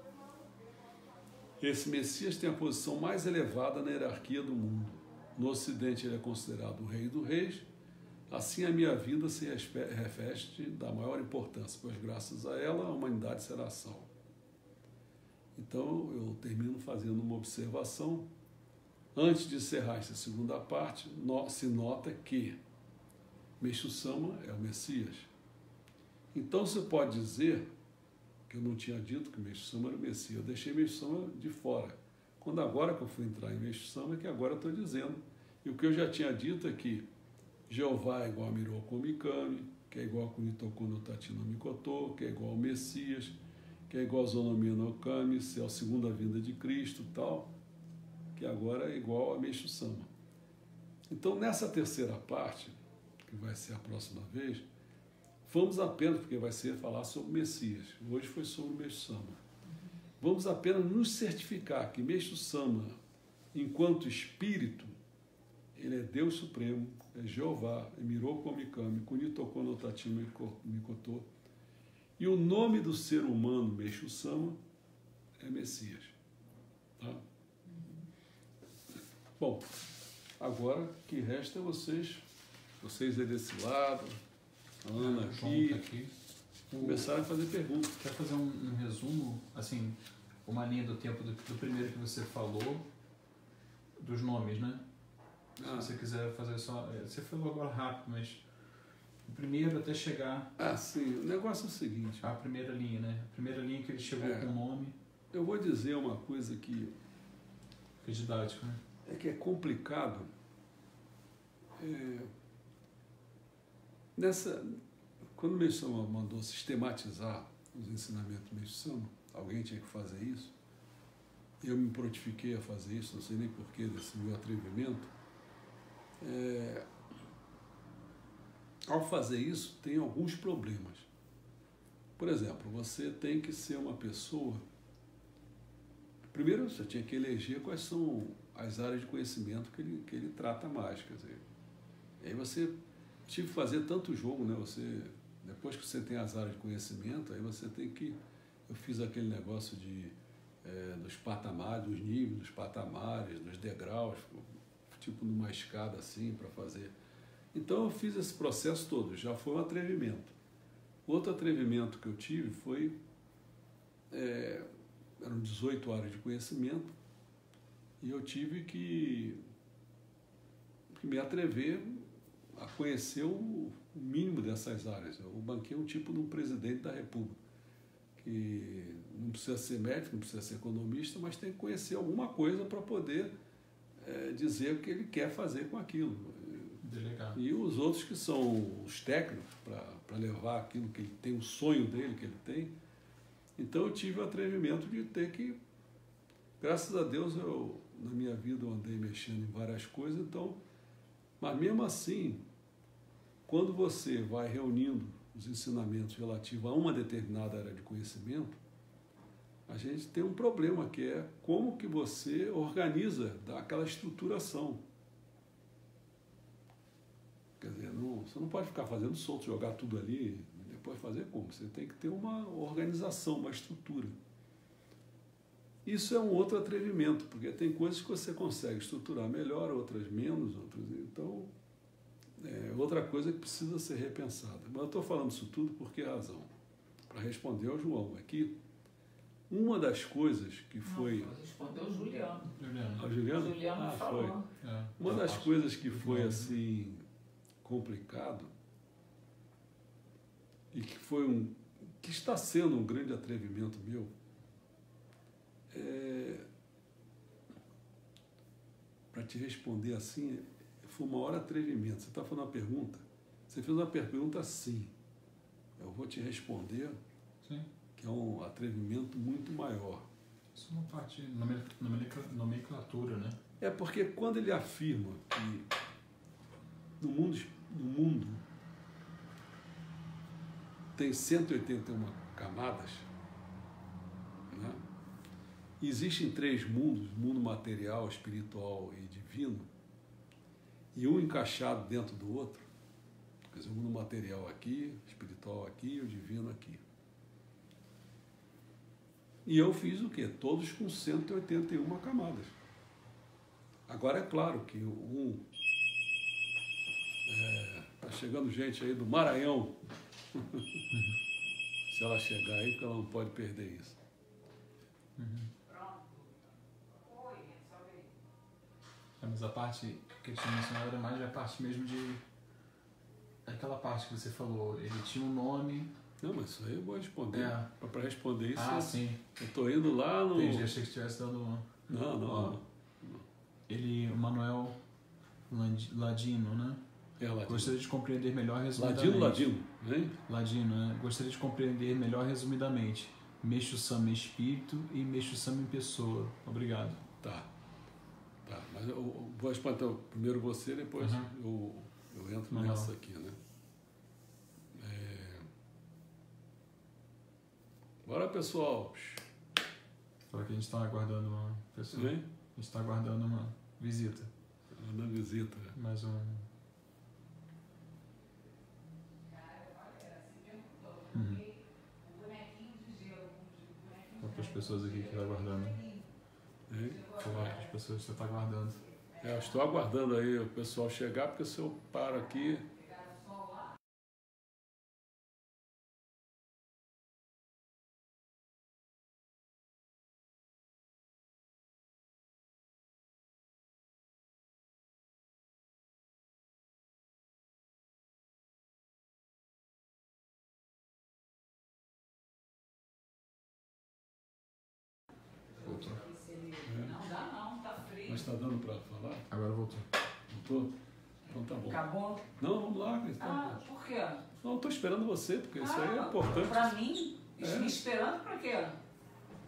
Esse Messias tem a posição mais elevada na hierarquia do mundo. No Ocidente, ele é considerado o Rei dos Reis. Assim, a minha vida se reveste da maior importância, pois graças a ela a humanidade será salva. Então, eu termino fazendo uma observação. Antes de encerrar essa segunda parte, se nota que Meixo Sama é o Messias. Então você pode dizer que eu não tinha dito que Meixo Sama era o Messias, eu deixei Meixo Sama de fora. Quando agora que eu fui entrar em Meixo Sama, é que agora eu estou dizendo E o que eu já tinha dito é que Jeová é igual a Miroko Mikami, que é igual a Kunitoko no Tatino Mikoto, que é igual ao Messias, que é igual a Zonomia no Kami, se é a segunda vinda de Cristo tal, que agora é igual a Meixo Sama. Então, nessa terceira parte, que vai ser a próxima vez, vamos apenas, porque vai ser falar sobre Messias. Hoje foi sobre o Meixo Sama. Vamos apenas nos certificar que Meixo Sama, enquanto espírito, ele é Deus Supremo, é Jeová, é Miroko Mikami, Kunitoko no Mikoto. E o nome do ser humano, Meixo Sama, é Messias. Tá? Bom, agora o que resta é vocês, vocês aí desse lado, Ana aqui, tá aqui. começarem a fazer perguntas. Quer fazer um, um resumo, assim, uma linha do tempo do, do primeiro que você falou, dos nomes, né? Ah, Se você quiser fazer só. é, Você falou agora rápido, mas. O primeiro até chegar ah, sim, o negócio é o seguinte, à primeira linha, né? A primeira linha que ele chegou É. com o nome, eu vou dizer uma coisa que que é didático, né? é que é complicado. É, nessa, quando o Meixo Sama mandou sistematizar os ensinamentos do Meixo Sama, alguém tinha que fazer isso. Eu me prontifiquei a fazer isso, não sei nem porquê desse meu atrevimento. É, ao fazer isso, tem alguns problemas. Por exemplo, você tem que ser uma pessoa. Primeiro, você tinha que eleger quais são as áreas de conhecimento que ele, que ele trata mais. Quer dizer, aí você tive que fazer tanto jogo, né? Você, depois que você tem as áreas de conhecimento, aí você tem que. Eu fiz aquele negócio de eh, dos patamares, dos níveis, dos patamares, dos degraus, tipo numa escada assim para fazer. Então eu fiz esse processo todo, já foi um atrevimento. Outro atrevimento que eu tive foi. eh, eram 18 áreas de conhecimento e eu tive que, que me atrever a conhecer o, o mínimo dessas áreas. Eu banquei um tipo de um presidente da República, que não precisa ser médico, não precisa ser economista, mas tem que conhecer alguma coisa para poder eh, dizer o que ele quer fazer com aquilo. Delegado. E os outros que são os técnicos para levar aquilo que ele tem, o sonho dele que ele tem. Então eu tive o atrevimento de ter que, graças a Deus, eu na minha vida eu andei mexendo em várias coisas, então, mas mesmo assim, quando você vai reunindo os ensinamentos relativos a uma determinada área de conhecimento, a gente tem um problema que é como que você organiza, dá aquela estruturação. Quer dizer, não, você não pode ficar fazendo solto, jogar tudo ali depois fazer como? Você tem que ter uma organização, uma estrutura. Isso é um outro atrevimento, porque tem coisas que você consegue estruturar melhor, outras menos, outras. Então, é outra coisa que precisa ser repensada. Mas eu estou falando isso tudo por que razão? Para responder ao João aqui, uma das coisas que foi. Não, respondeu o Juliano. Juliano. A Juliana? Juliano Ah, falou. foi. É, Uma eu das coisas que foi assim complicado e que foi um que está sendo um grande atrevimento meu é, para te responder assim foi o maior atrevimento. Você está fazendo uma pergunta, você fez uma pergunta assim, eu vou te responder Sim. que é um atrevimento muito maior. Isso é uma parte nome- nomencla- nomenclatura, né? É porque quando ele afirma que no mundo, no mundo tem 181 camadas, né? Existem três mundos, mundo material, espiritual e divino, e um encaixado dentro do outro, quer dizer, o mundo material aqui, espiritual aqui e o divino aqui. E eu fiz o quê? Todos com 181 camadas. Agora é claro que um. Está chegando gente aí do Maranhão. Se ela chegar aí, porque ela não pode perder isso. É, mas a parte que eu tinha mencionado era mais a parte mesmo de. Aquela parte que você falou, ele tinha um nome. Não, mas isso aí eu vou responder. É. Para responder isso, ah, sim. eu estou indo lá no. Entendi, achei que estivesse dando. Não, não. Ó. Ele, o Manuel Ladino, né? É ladino. Gostaria de compreender melhor resumidamente. Ladino, ladino, né? Ladino, né? Gostaria de compreender melhor resumidamente. Meixo Sama em espírito e Meixo Sama em pessoa. Obrigado. Tá. Tá, eu, vou espantar primeiro você, depois Uhum. eu, eu entro nessa aqui, né? É... Bora, pessoal. Fala que a gente está aguardando uma pessoa. Vem? A gente está aguardando uma visita. Na visita. Mais um. Uhum. Fala para as pessoas aqui que estão aguardando. Hein? Falar para as pessoas que você está aguardando. É, estou aguardando aí o pessoal chegar, porque se eu paro aqui. Está dando para falar? Agora voltou. Tô? Então tá bom. Acabou? Não, vamos lá. Cristão. Ah, por quê? Não, estou esperando você, porque isso aí é Ah, importante. Pra mim? É. Me esperando pra quê?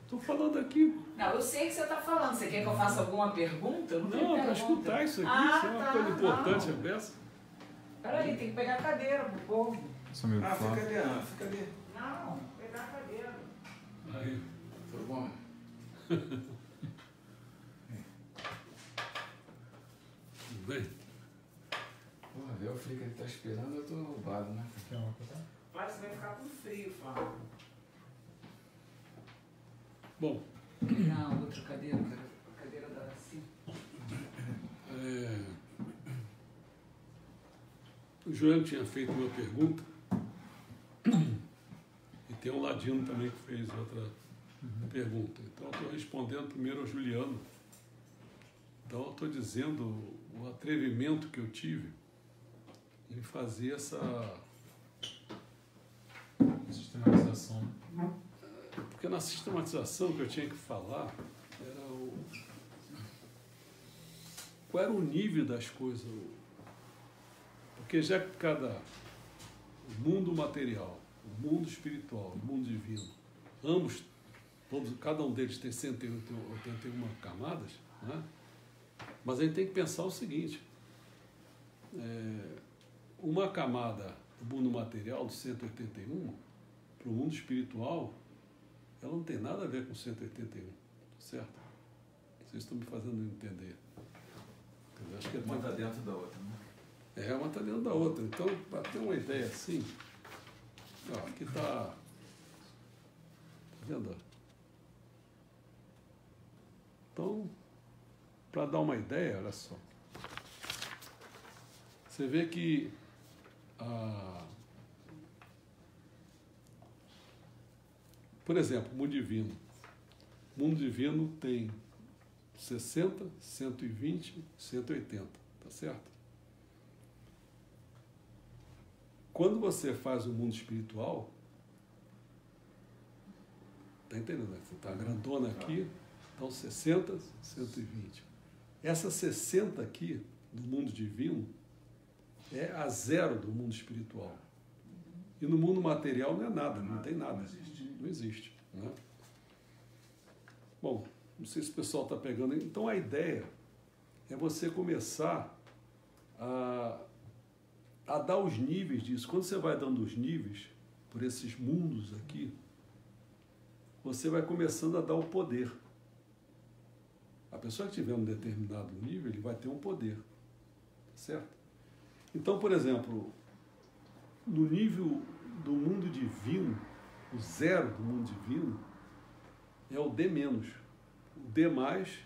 Estou falando aqui. Não, eu sei que você tá falando. Você quer que eu faça alguma pergunta? Não, Não, para escutar isso aqui, Ah, isso é uma tá, coisa importante, não. a peça. Peraí, tem que pegar a cadeira pro povo. Seu amigo Ah, fica ali, Ana, fica ali. Não, pegar a cadeira. Aí, Tudo bom? bem? Porra, ver o frio que ele tá esperando, eu tô roubado, né? Quer uma coisa? Claro, você vai ficar com frio, Fábio. Bom, Não, outra cadeira, cara. A cadeira da assim. é... o Joel tinha feito uma pergunta e tem um ladino também que fez outra pergunta. Então eu estou respondendo primeiro ao Juliano. Então eu estou dizendo o atrevimento que eu tive em fazer essa Sistematização. Porque na sistematização que eu tinha que falar era o. Qual era o nível das coisas? Porque já que cada o mundo material, o mundo espiritual, o mundo divino, ambos, todos, cada um deles tem 181 camadas, né? Mas a gente tem que pensar o seguinte: é, uma camada do mundo material, do 181, para o mundo espiritual, ela não tem nada a ver com 181, certo? Vocês estão me fazendo entender. Eu acho que é Uma tá tanta- dentro da outra, né? é, uma está dentro da outra. Então, para ter uma ideia assim, ó, aqui está. Tá vendo? Então, para dar uma ideia, olha só. Você vê que a. Por exemplo, mundo divino. O mundo divino tem 60, 120, 180, tá certo? Quando você faz o mundo espiritual, tá entendendo? né? Você tá grandona aqui, então 60, 120. Essa 60 aqui, do mundo divino, é a zero do mundo espiritual. E no mundo material não é nada, não tem nada. Não existe. Né? Bom, não sei se o pessoal está pegando. Então a ideia é você começar a, a dar os níveis disso. Quando você vai dando os níveis por esses mundos aqui, você vai começando a dar o poder. A pessoa que tiver um determinado nível, ele vai ter um poder. Certo? Então, por exemplo, no nível do mundo divino, o zero do mundo divino é o D menos. O D mais,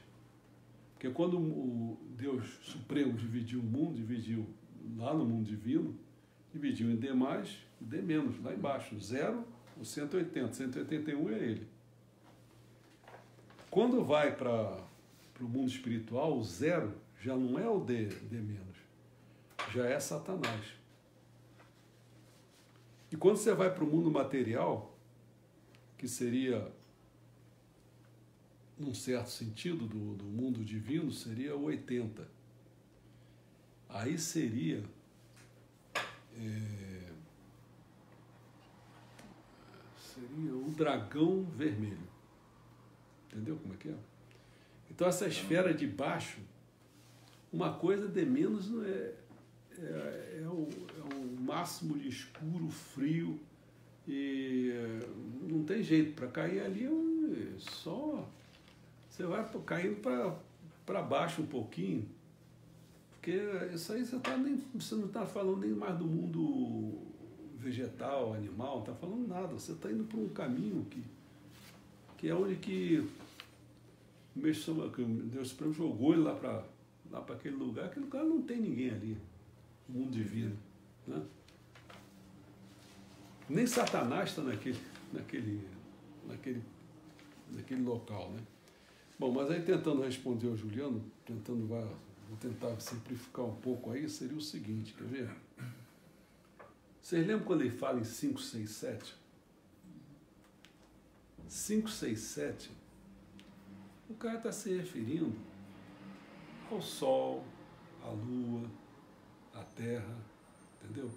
porque quando o Deus Supremo dividiu o mundo, dividiu lá no mundo divino, dividiu em D mais e D menos, lá embaixo. Zero, o 180. 181 é ele. Quando vai para o mundo espiritual, o zero já não é o D, D menos, já é Satanás. E quando você vai para o mundo material, que seria, num certo sentido, do, do mundo divino, seria o 80. aí seria é, seria o dragão vermelho. Entendeu como é que é? Então essa esfera de baixo, uma coisa de menos não é, é, é, o, é o máximo de escuro, frio, e não tem jeito, para cair ali é só. Você vai caindo para baixo um pouquinho, porque isso aí você, tá nem, você não está falando nem mais do mundo vegetal, animal, não está falando nada. Você está indo por um caminho que, que é onde que o Deus Supremo jogou ele lá para lá aquele lugar, aquele lugar não tem ninguém ali, o mundo divino. Né? Nem Satanás está naquele, naquele, naquele, naquele local. Né? Bom, mas aí tentando responder ao Juliano, tentando vai, vou tentar simplificar um pouco aí, seria o seguinte, quer ver? Vocês lembram quando ele fala em 5, 6, 7? 5, 6, 7, o cara está se referindo ao Sol, à Lua, à Terra, entendeu?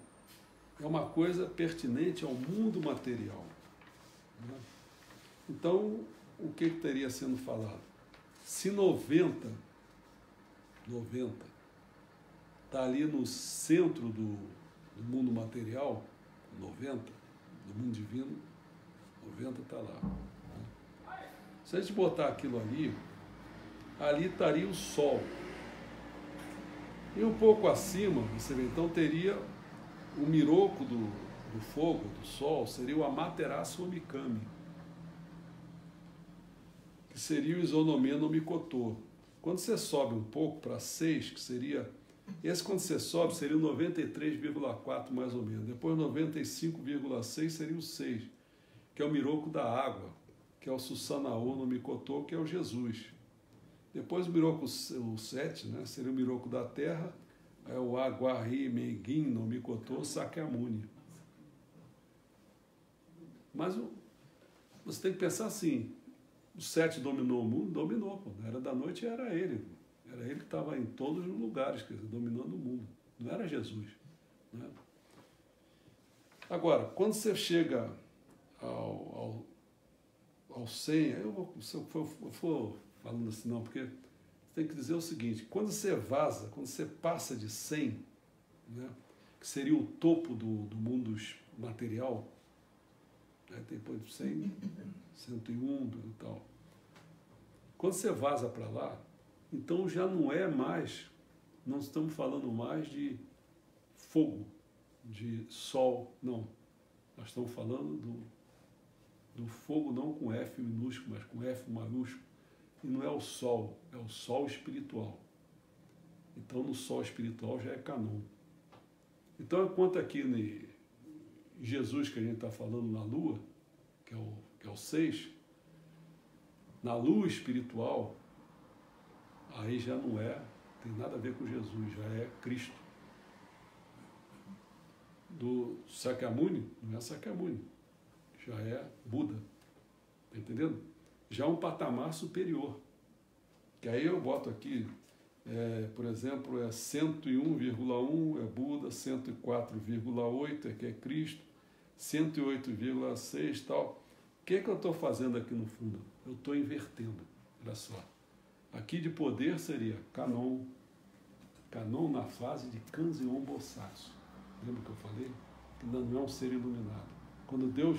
É uma coisa pertinente ao mundo material. Né? Então, o que, que teria sendo falado? Se 90, 90, está ali no centro do, do mundo material, 90, do mundo divino, 90 está lá. Se a gente botar aquilo ali, ali estaria o Sol. E um pouco acima, você vê, então teria o miroco do, do fogo, do Sol, seria o Amaterasu Omikami, que seria o Isonomia no Mikotô. Quando você sobe um pouco para 6, que seria esse, quando você sobe, seria o 93,4 mais ou menos. Depois, 95,6 seria o 6, que é o miroco da água, que é o Susanaô no Micotô, que é o Jesus. Depois, o miroco o 7, né, seria o miroco da terra, é o Aguarri Meguin no Micotô Sakyamuni. Mas você tem que pensar assim: o 7 dominou o mundo? Dominou, pô. Era da noite era ele. Era ele que estava em todos os lugares, quer dizer, dominando o mundo. Não era Jesus. Né? Agora, quando você chega ao, ao, ao 100, eu se eu for, for falando assim, não, porque tem que dizer o seguinte: quando você vaza, quando você passa de 100, né, que seria o topo do, do mundo material, né, depois de 100, 101 e tal. Quando você vaza para lá, então já não é mais, não estamos falando mais de fogo, de sol, não. Nós estamos falando do, do fogo não com F minúsculo, mas com F maiúsculo. E não é o sol, é o sol espiritual. Então no sol espiritual já é canon. Então enquanto aqui em Jesus que a gente está falando na lua, que é o, que é o 6, na lua espiritual, aí já não é, tem nada a ver com Jesus, já é Cristo. Do Sakyamuni, não é Sakyamuni, já é Buda. Está entendendo? Já é um patamar superior. Que aí eu boto aqui, é, por exemplo, é 101,1 é Buda, 104,8 é que é Cristo, 108,6 tal. O que, é que eu estou fazendo aqui no fundo? Eu estou invertendo. Olha só. Aqui de poder seria Canon, Canon na fase de Kanzeon Bosatsu. Lembra que eu falei? Que não é um ser iluminado. Quando Deus,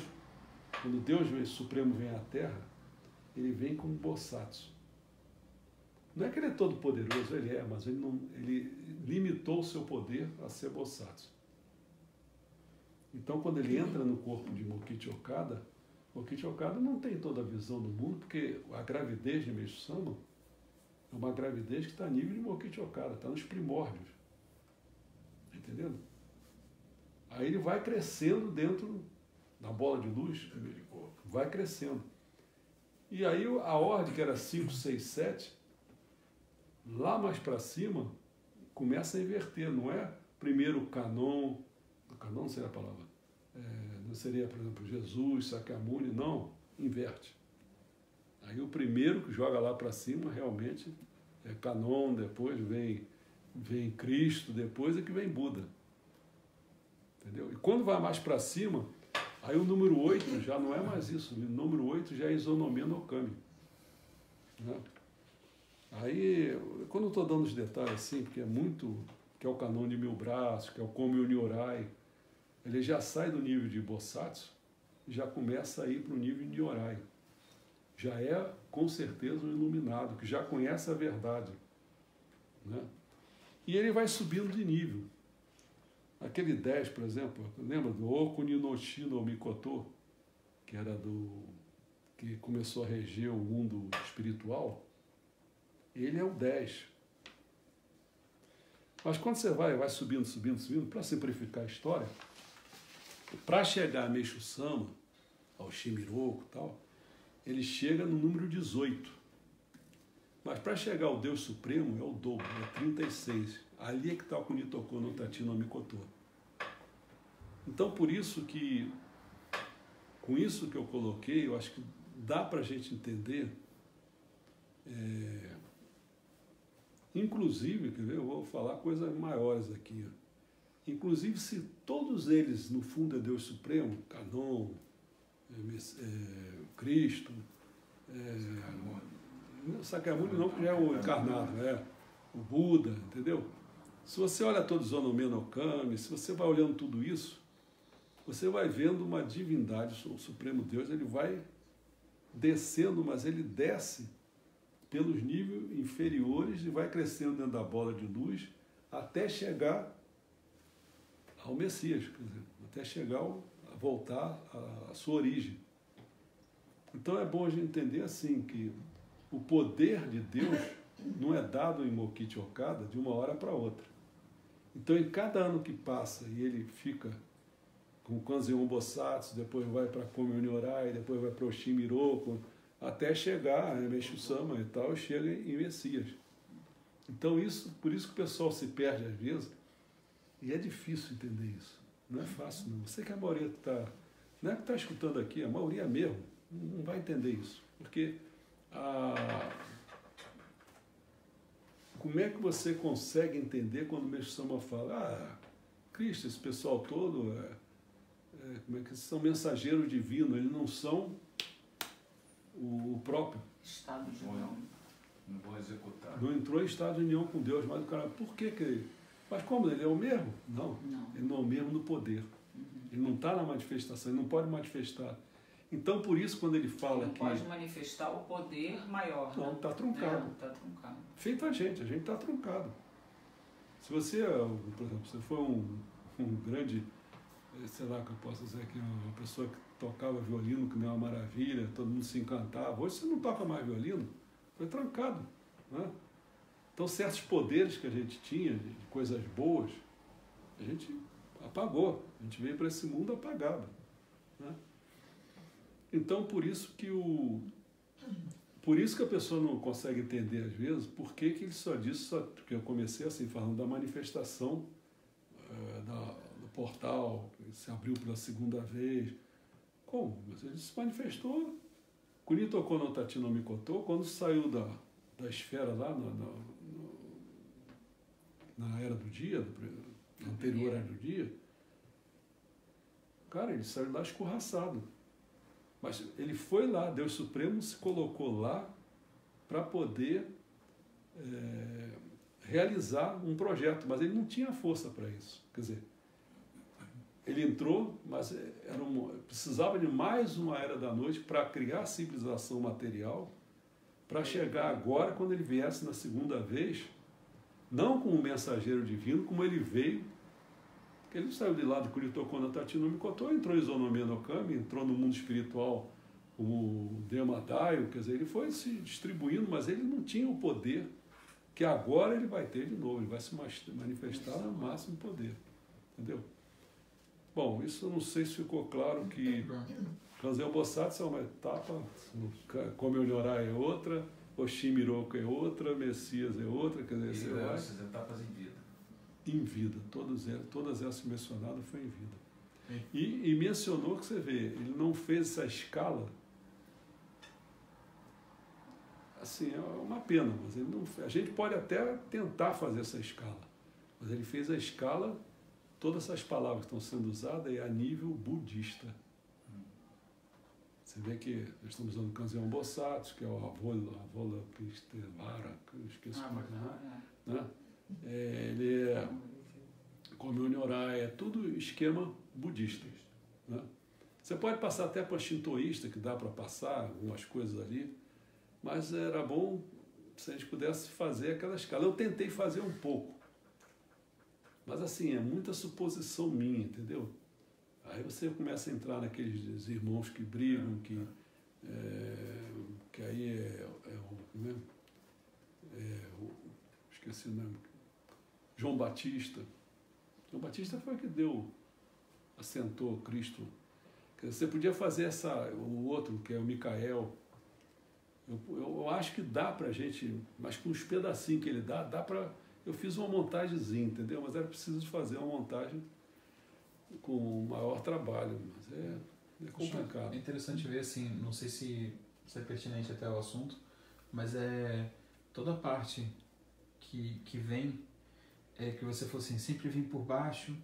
quando Deus Supremo vem à Terra, ele vem como Bosatsu. Não é que ele é todo poderoso, ele é, mas ele, não, ele limitou o seu poder a ser Bosatsu. Então, quando ele entra no corpo de Mokichi Okada, Mokichi Okada não tem toda a visão do mundo, porque a gravidez de Meixo Sama é uma gravidez que está a nível de Mokichi Okada, está nos primórdios. Tá entendendo? Aí ele vai crescendo dentro da bola de luz, vai crescendo. E aí a ordem, que era 5, 6, 7, lá mais para cima, começa a inverter, não é primeiro o canon, canon não seria a palavra, é, não seria, por exemplo, Jesus, Sakyamuni, não, inverte. Aí o primeiro que joga lá para cima realmente é Canon, depois vem vem Cristo, depois é que vem Buda. Entendeu? E quando vai mais para cima, aí o número 8 já não é mais isso. O número 8 já é Isonomia no Kami. Né? Aí, quando eu estou dando os detalhes assim, porque é muito, que é o canon de mil braços, que é o Komi Nyorai, ele já sai do nível de Bosatsu e já começa a ir para o nível de Nyorai. Já é, com certeza, um iluminado, que já conhece a verdade. Né? E ele vai subindo de nível. Aquele 10, por exemplo, lembra do Okuninoshi no Mikoto, que era do que começou a reger o mundo espiritual? Ele é o 10. Mas quando você vai, vai subindo, subindo, subindo, para simplificar a história, para chegar a Meixo Sama, ao Shimiroku e tal, ele chega no número 18. Mas para chegar ao Deus Supremo é o dobro, é 36. Ali é que está o Kunitoko no Tatino. Então, por isso que, com isso que eu coloquei, eu acho que dá para a gente entender, é, inclusive, quer ver, eu vou falar coisas maiores aqui. Inclusive, se todos eles, no fundo, é Deus Supremo, Canon, é, é, Cristo, é, Sakyamuni não, que já é o encarnado, é o Buda, entendeu? Se você olha todos os Onomenokami, se você vai olhando tudo isso, você vai vendo uma divindade, o Supremo Deus, ele vai descendo, mas ele desce pelos níveis inferiores e vai crescendo dentro da bola de luz até chegar ao Messias, dizer, até chegar a voltar à sua origem. Então é bom a gente entender assim que o poder de Deus não é dado em Mokichi Okada de uma hora para outra. Então, em cada ano que passa e ele fica com Kanzeon Bosatsu, depois vai para Komi Nyorai, depois vai para Oshimiroku, até chegar a Meshu Sama e tal, chega em Messias. Então, isso, por isso que o pessoal se perde às vezes, e é difícil entender isso. Não é fácil, não. Você que a maioria está. Não é que está escutando aqui, a maioria mesmo, não vai entender isso. Porque a, como é que você consegue entender quando o Mestre Sama fala, ah, Cristo, esse pessoal todo, é, é, como é que são mensageiros divinos, eles não são o, o próprio. Estado de união. Não vou executar. Não entrou em estado de união com Deus, mas o cara, por que que ele... Mas como, ele é o mesmo? Não, Não. ele não é o mesmo no poder. Uhum. Ele não está na manifestação, ele não pode manifestar. Então, por isso, quando ele fala Não que... pode manifestar o poder maior. Não, né? está truncado. Não, tá truncado. feito a gente, a gente está truncado. Se você, por exemplo, você foi um, um grande, eh, sei lá, que eu posso dizer que uma pessoa que tocava violino, que nem uma maravilha, todo mundo se encantava. Hoje você não toca mais violino, foi trancado. Né? Então, certos poderes que a gente tinha, de coisas boas, a gente apagou. A gente veio para esse mundo apagado. Né? Então, por isso que o, por isso que a pessoa não consegue entender, às vezes, por que, que ele só disse, só, porque eu comecei assim, falando da manifestação eh, da, do portal, se abriu pela segunda vez. Como? Mas ele se manifestou. Kunito Kono Tatino Mikoto, quando saiu da, da esfera lá, na, na, no- na era do dia, do anterior era do dia, cara, ele saiu lá escorraçado. Mas ele foi lá, Deus Supremo se colocou lá para poder eh, realizar um projeto, mas ele não tinha força para isso. Quer dizer, ele entrou, mas era uma, precisava de mais uma era da noite para criar a civilização material, para chegar agora, quando ele viesse na segunda vez, não como mensageiro divino, como ele veio ele saiu de lá de Kuritoko no Tatino Mikoto, entrou em Zonomia no Kami, entrou no mundo espiritual como o Demadaio, quer dizer, ele foi se distribuindo, mas ele não tinha o poder que agora ele vai ter de novo, ele vai se manifestar no máximo poder, entendeu? Bom, isso eu não sei se ficou claro que Kanzen Bosatsu é uma etapa, Komi Onyorai é outra, Oshimiroku é outra, Messias é outra, quer dizer, você vai essas etapas em. Em vida, todas elas, todas essas mencionadas foi em vida. E, e mencionou que você vê, ele não fez essa escala assim, é uma pena, mas ele não, a gente pode até tentar fazer essa escala, mas ele fez a escala, todas essas palavras que estão sendo usadas é a nível budista. Você vê que nós estamos usando o Kanzeon Bosatsu, que é o Avola, Avola Pistevara, que eu esqueci Ah, como é que é, bacana. né? É, ele é como o Nyorai, é tudo esquema budista. Né? Você pode passar até para shintoísta, que dá para passar algumas coisas ali, mas era bom se a gente pudesse fazer aquela escala. Eu tentei fazer um pouco, mas assim, é muita suposição minha, entendeu? Aí você começa a entrar naqueles irmãos que brigam, que, é, que aí é, é é? É esqueci o nome. João Batista. João Batista foi o que deu, assentou Cristo. Você podia fazer essa, o outro, que é o Micael. Eu, eu acho que dá pra gente, mas com os pedacinhos que ele dá, dá pra. Eu fiz uma montagemzinha, entendeu? Mas era preciso fazer uma montagem com maior trabalho. Mas é, é complicado. É interessante ver, assim, não sei se, se é pertinente até o assunto, mas é toda a parte que, que vem, é que você falou assim, sempre vem por baixo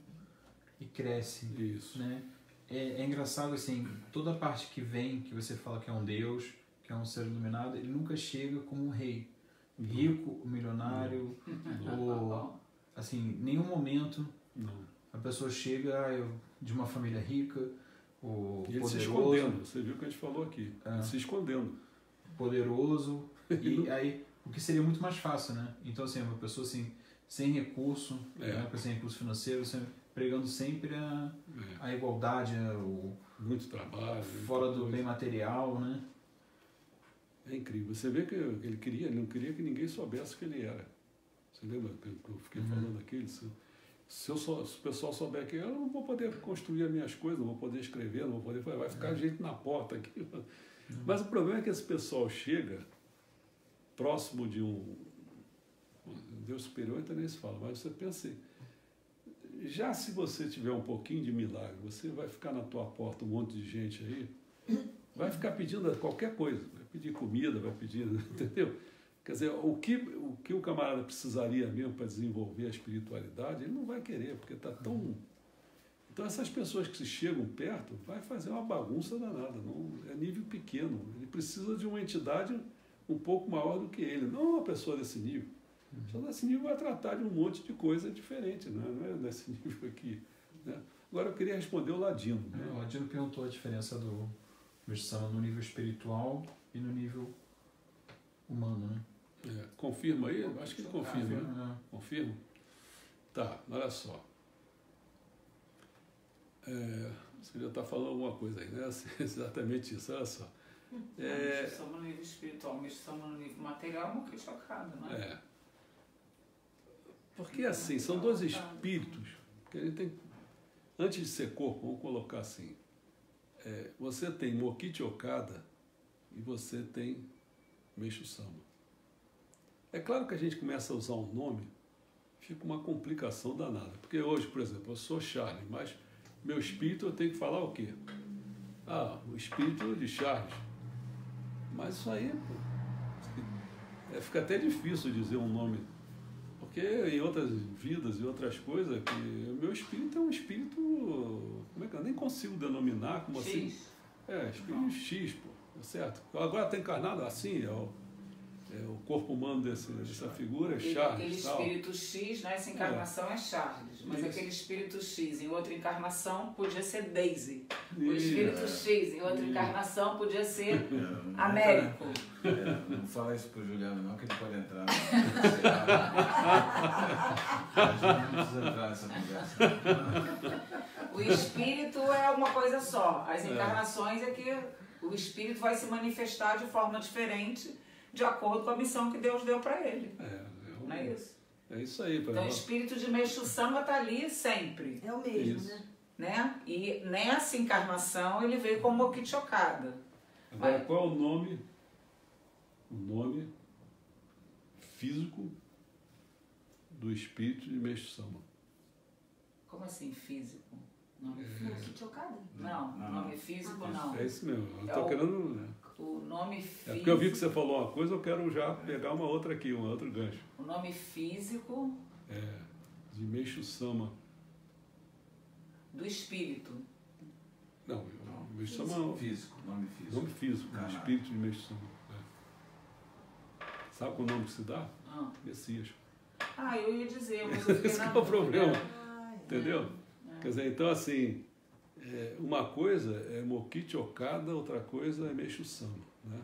e cresce, Isso. né? É, é engraçado, assim, toda a parte que vem, que você fala que é um deus, que é um ser iluminado, ele nunca chega como um rei. Rico, milionário, ou, assim, nenhum momento Não. a pessoa chega ah, eu, de uma família rica, ou E ele se escondendo, você viu o que a gente falou aqui. É. Ele se escondendo. poderoso, e aí, o que seria muito mais fácil, né? Então, assim, uma pessoa assim, sem recurso, É. né, sem recurso financeiro, sempre, pregando sempre a, É, a igualdade, né, o muito trabalho. fora do coisa. bem material, né? É incrível. Você vê que ele queria, ele não queria que ninguém soubesse que ele era. Você lembra que eu que eu fiquei Uhum. falando aqui? Se, se, eu só, se o pessoal souber que eu não vou poder construir as minhas coisas, não vou poder escrever, não vou poder. Vai ficar gente na porta aqui. Mas o problema é que esse pessoal chega próximo de um. Deus superior, então nem se fala, mas você pensa assim, já se você tiver um pouquinho de milagre, você vai ficar na tua porta um monte de gente aí, vai ficar pedindo qualquer coisa, vai pedir comida, vai pedir, entendeu? Quer dizer, o que o, que o camarada precisaria mesmo para desenvolver a espiritualidade, ele não vai querer, porque está tão. Então, essas pessoas que se chegam perto, vai fazer uma bagunça danada, não, é nível pequeno. Ele precisa de uma entidade um pouco maior do que ele, não uma pessoa desse nível. Pessoa desse nível vai tratar de um monte de coisa diferente, né? não é desse nível aqui. Né? Agora, eu queria responder o Ladino. É, Né? O Adino perguntou a diferença do Meshama no nível espiritual e no nível humano, né? É, confirma aí? Acho que ele confirma. né? né? Confirma? Tá, olha só. É, você já está falando alguma coisa aí, né? Exatamente isso, olha só. É, Estamos no nível espiritual, mas estamos no nível material, não que chocado, né? é. Porque assim, são dois espíritos que a gente tem. Antes de ser corpo, vamos colocar assim. É, você tem Mokichi Okada e você tem Meixo Sama. É claro que a gente começa a usar um nome, fica uma complicação danada. Porque hoje, por exemplo, eu sou Charles, mas meu espírito eu tenho que falar o quê? Ah, o espírito de Charles. Mas isso aí, pô, é, fica até difícil dizer um nome. Porque em outras vidas e outras coisas, que o meu espírito é um espírito. Como é que eu nem consigo denominar como assim? X. É, espírito X, pô, tá certo? Agora está encarnado assim, é o, é o corpo humano desse, dessa figura, é Aquele- Charles. aquele tal. espírito X, nessa encarnação é, Charles, mas Isso. aquele espírito X em outra encarnação podia ser Daisy. O espírito X em outra Isso. encarnação podia ser É, não- Américo. É, não fala isso pro Juliano, não, que ele pode entrar. A gente não precisa entrar nessa conversa. O espírito é uma coisa só. As É. encarnações é que o espírito vai se manifestar de forma diferente de acordo com a missão que Deus deu para ele. É, é, o- Não é isso? é isso aí, Então, o espírito de Meixo Sama está ali sempre. É o mesmo, Isso. né? Né? E nessa encarnação ele veio como Mokichokada. Agora, Vai. qual é o nome? O nome físico do espírito de Meixo Sama. Como assim físico? Nome É. físico? Não, Não. nome físico não. É isso mesmo. Eu É estou o- querendo. O nome físico. É porque eu vi que você falou uma coisa, eu quero já pegar uma outra aqui, um outro gancho. O nome físico É, de Meixo Sama. do espírito. Não, Não, Meixo Sama é Físico, nome físico. nome físico, Caralho. espírito de Meixo Sama. É. Sabe qual nome que se dá? Ah, Messias. Ah, eu ia dizer, mas eu Esse é o problema. Ai, Entendeu? Quer dizer, então assim, é, uma coisa é Mokichi Okada, outra coisa é Meixo Sama. Né?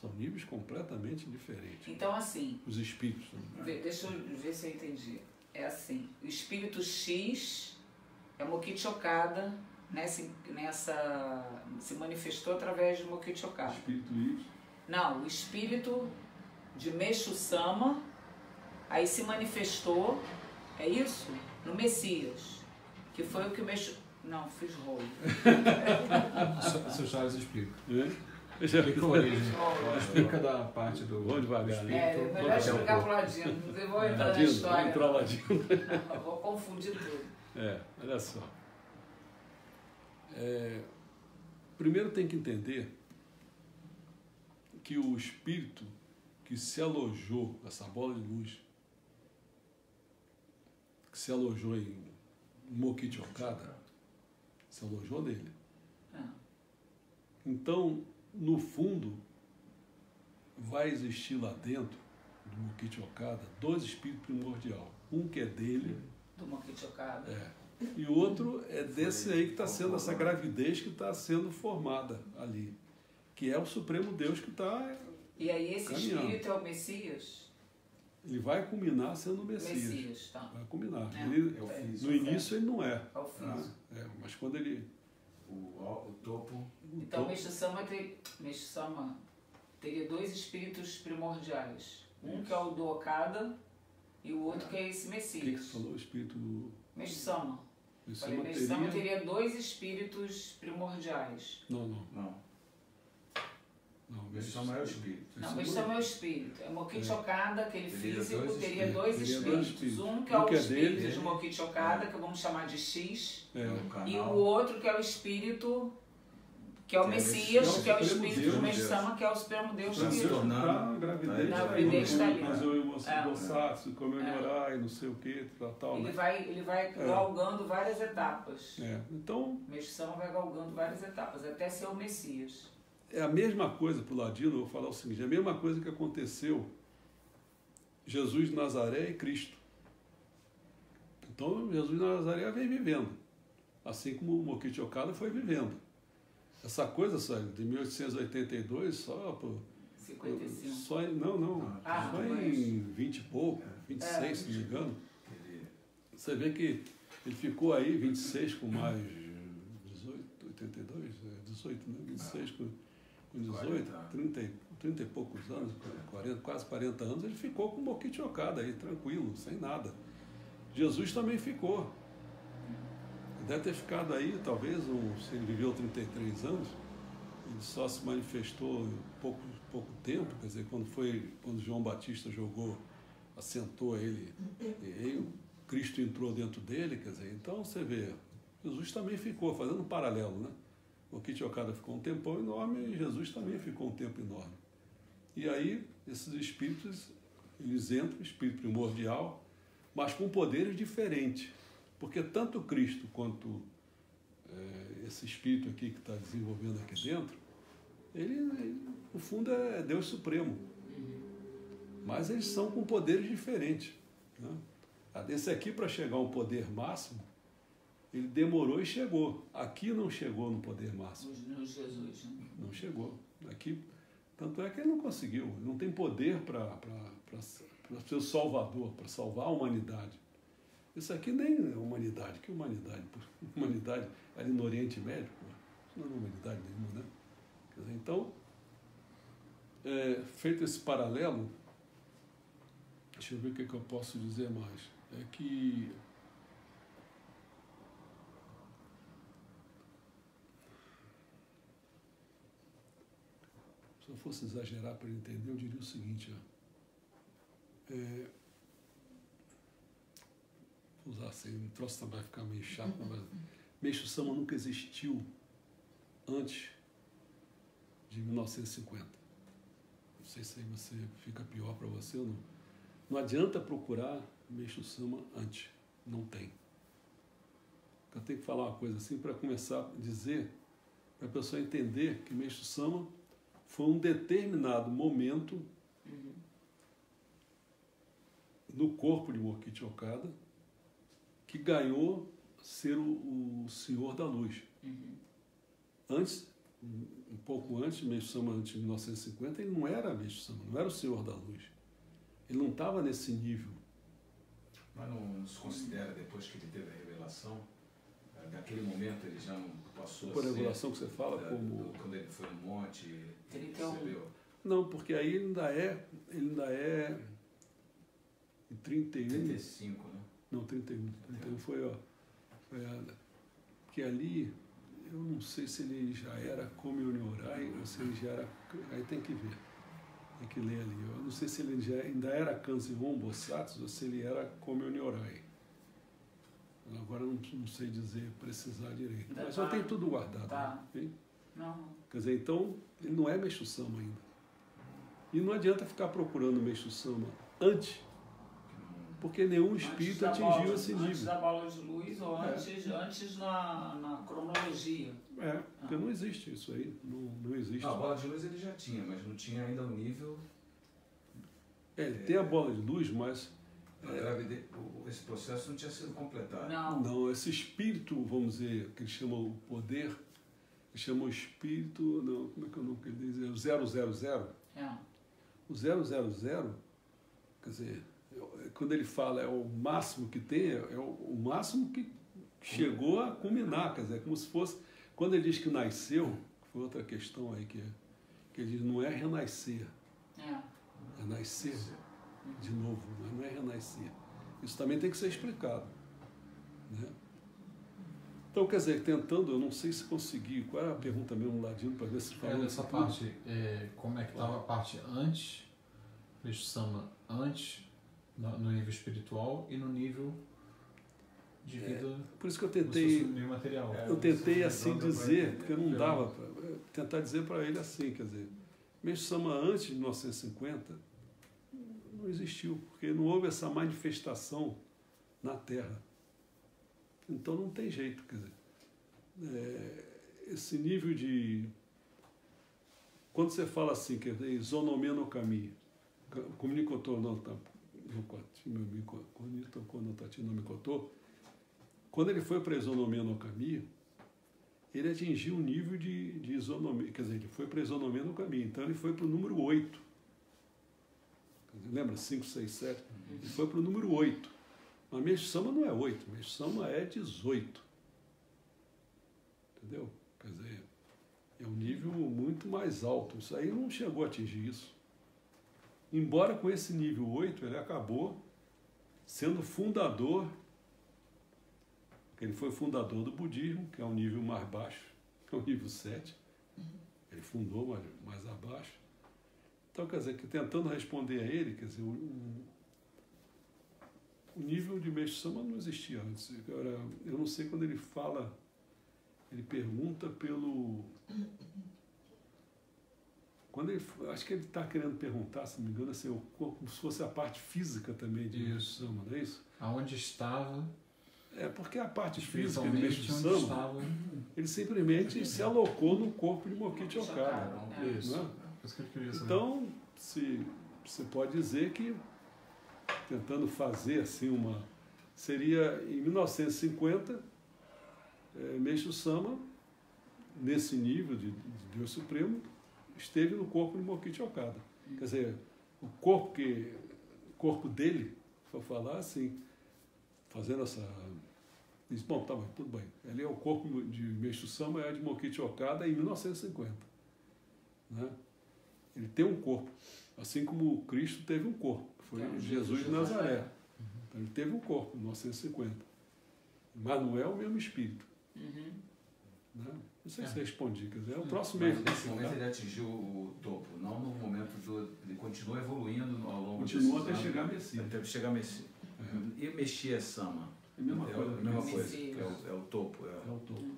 São níveis completamente diferentes. Então, assim, Os espíritos. né? deixa eu ver se eu entendi. É assim, o espírito X é Mokichi Okada, nessa, nessa, se manifestou através de Mokichi Okada. Espírito Y. Não, o espírito de Meixo Sama, aí se manifestou, é isso? No Messias, que foi o que o Meixo... Não, fiz rolo. Seu- Charles explica. Explica a origem. Rolo. Explica da parte do. Vamos devagar, do? É, melhor explicar pro Ladino, eu vou entrar na história. entrou Ladino. Eu vou confundir tudo. É, olha só. É, primeiro tem que entender que o espírito que se alojou, essa bola de luz, que se alojou em Mokichi Okada, se alojou nele. Ah, Então, no fundo, vai existir lá dentro do Mokichi Okada dois espíritos primordial. Um que é dele, do Mokichi Okada. é, e o outro é desse aí que está sendo, essa gravidez que está sendo formada ali. Que é o Supremo Deus que está. E aí esse Caminhando. espírito é o Messias? Ele vai culminar sendo o Messias. Messias, tá. Vai culminar. É. Ele- É o físico. no início ele não é. É o físico. É, mas quando ele. O, o topo. Então, Meixo Sama, ter, Sama teria dois espíritos primordiais. Um que é o do Okada e o outro que é esse O que, que você Messias. falou? O espírito do. Isso não Meixo Sama teria. teria dois espíritos primordiais. Não, não. Não. Não Meixo Sama é o espírito. Não, Sama Meixo Sama é o espírito. É Mokichi Okada, aquele Teria físico, dois teria espíritos. dois Teria dois espíritos. espíritos. Um que é Um o que é espírito dele. de Mokichi Okada, que vamos chamar de X. É. o E o outro que é o espírito, que é o Que é Messias, que é o Supremo espírito Deus, de Meixo Deus. Sama, que é o Supremo Deus Pra se tornar- Pra gravidez, Na tá gravidez tá ali. Fazer o É. Bosatsu, como melhorar e não sei o que, tal, tal, Ele né? vai, ele vai galgando várias etapas. É. Então, Sama vai galgando várias etapas, até ser o Messias. É a mesma coisa para o Ladino, eu vou falar o seguinte, é a mesma coisa que aconteceu Jesus de Nazaré e Cristo. Então, Jesus de Nazaré vem vivendo, assim como o Mokichi Okada foi vivendo. Essa coisa, sabe, de 1882, só, por, 55. só em, não, não, Ah, só mas- em 20 e pouco, 26, É, se não me engano. Você vê que ele ficou aí 26 com mais 18, 82, é, 18, né? 26 com, com 18, 40. 30, e- 30 e poucos anos, 40, quase 40 anos, ele ficou com o Mokichi Okada aí, tranquilo, sem nada. Jesus também ficou. Deve ter ficado aí, talvez, um, se ele viveu 33 anos, ele só se manifestou em pouco, pouco tempo, quer dizer, quando foi, quando João Batista jogou, assentou ele, e Cristo entrou dentro dele, quer dizer, então você vê, Jesus também ficou, fazendo um paralelo, né? O Kit Okada ficou um tempão enorme e Jesus também ficou um tempo enorme. E aí, esses espíritos, eles entram, espírito primordial, mas com poderes diferentes. Porque tanto Cristo quanto eh, esse espírito aqui que está desenvolvendo aqui dentro, ele, ele, no fundo, é Deus Supremo. Mas eles são com poderes diferentes. Né? Esse aqui, para chegar a um poder máximo, ele demorou e chegou. Aqui não chegou no poder máximo. No Jesus. Né? Não chegou. Aqui, tanto é que ele não conseguiu. Ele não tem poder para ser o salvador, para salvar a humanidade. Isso aqui nem é humanidade. Que humanidade? Humanidade ali no Oriente Médio, não é humanidade nenhuma, né? Dizer, então, é, feito esse paralelo, deixa eu ver o que, que eu posso dizer mais. É que se eu fosse exagerar para ele entender, eu diria o seguinte, ó. É, vou usar assim, o troço também vai ficar meio chato, mas Meixo Sama nunca existiu antes de 1950. Não sei se aí você fica pior para você ou não. Não adianta procurar Meixo Sama antes. Não tem. Eu tenho que falar uma coisa assim para começar a dizer, para a pessoa entender que Meixo Sama foi um determinado momento Uhum. no corpo de Mokichi Okada que ganhou ser o, o Senhor da Luz. Uhum. Antes, um pouco antes, Meixo Sama, antes de 1950, ele não era Meixo Sama, não era o Senhor da Luz. Ele não estava nesse nível. Mas não se considera, depois que ele teve a revelação, daquele momento ele já não passou Por a ser... regulação que você fala, da- como. do- quando ele foi no monte, e 31. recebeu. Não, porque aí ele ainda é. Ele ainda é. Em 31. 35, né? Não, 31. 31 foi, ó. Foi a, que ali, eu não sei se ele já era Komi Onyorai ou se ele já era. Aí tem que ver. Tem que ler ali. Eu não sei se ele já ainda era Kanzihon Bosatsu ou se ele era Komi Onyorai. Agora não, não sei dizer, precisar direito. Ainda Mas eu tá. tenho tudo guardado. Tá. né? Não. Quer dizer, então, ele não é Meixo Sama ainda. E não adianta ficar procurando Meixo Sama antes, porque nenhum Antes espírito atingiu bola- esse Antes nível. da bola de luz ou É. antes, antes na, na cronologia. É, porque não existe isso aí. Não, não existe. Não, a bola de luz ele já tinha, mas não tinha ainda o nível. É, ele tem a bola de luz, mas esse processo não tinha sido completado. Não. não, esse espírito, vamos dizer, que eles chamam o poder, eles chamam o espírito, não, como é que é o nome que ele diz? É o 000. É. O 000, quer dizer, é- é- quando ele fala é o máximo que tem, é, é o, o máximo que chegou a culminar, quer dizer, é como se fosse. Quando ele diz que nasceu, que foi outra questão aí, que, que ele diz não é renascer, É. é nascer de novo, mas não é renascer. Isso também tem que ser explicado. Né? Então, quer dizer, tentando, eu não sei se consegui, qual era a pergunta mesmo, Ladino, para ver se É, falou isso tudo? parte, é, como é que estava a parte antes, Meixo Sama antes, no, no nível espiritual e no nível de É, vida Por isso que eu tentei material. É. Eu tentei assim dizer, porque não dava para tentar dizer para ele assim, quer dizer, Meixo Sama antes de 1950 não existiu, porque não houve essa manifestação na Terra. Então não tem jeito, quer dizer, é, esse nível de quando você fala assim, quer dizer, isonomia no caminho, comunicotor não tá, micotô, quando ele foi para a isonomia no caminho, ele atingiu um nível de, de isonomia, quer dizer, ele foi para a isonomia no caminho, então ele foi para o número 8. Lembra? 5, 6, 7. Ele foi para o número 8. Mas Meixo Sama não é 8, Meixo Sama é 18. Entendeu? Quer dizer, é um nível muito mais alto. Isso aí não chegou a atingir isso. Embora com esse nível 8 ele acabou sendo fundador, ele foi fundador do budismo, que é um nível mais baixo, que é o nível 7. Ele fundou mais, mais abaixo. Então, quer dizer, que tentando responder a ele, quer dizer, o, o- nível de Meixo Sama não existia antes. Agora, eu não sei quando ele fala, ele pergunta pelo. Quando ele, acho que ele está querendo perguntar, se não me engano, assim, o corpo, como se fosse a parte física também de Isso. Sama, não é isso? Aonde estava, É porque a parte física de onde Sama, estava. ele simplesmente se alocou no corpo de Mokichi Okada. Isso. Não é? Saber. Então, se, você pode dizer que, tentando fazer assim uma. Seria em 1950, é, Meixo Sama, nesse nível de, de Deus Supremo, esteve no corpo de Mokichi Okada. Quer dizer, o corpo, que, o corpo dele, eu falar assim, fazendo essa. Diz, bom, tá bom, tudo bem. Ali é o corpo de Meixo Sama, é de Mokichi Okada em 1950. Né? Ele tem um corpo, assim como Cristo teve um corpo, que foi é Jesus de Nazaré. Então, ele teve um corpo em 1950. Mas não é o mesmo espírito. Uhum. Né? Não sei É. se respondi, quer dizer, é o próximo Mas mês. nesse momento ele atingiu o topo, não no momento do. Ele continua evoluindo ao longo Continua até anos. chegar a Messias. Até chegar a Messi. É. E Messias Sama? É a mesma é, coisa. a mesma Messias. coisa. É o, é o topo. É, É o topo.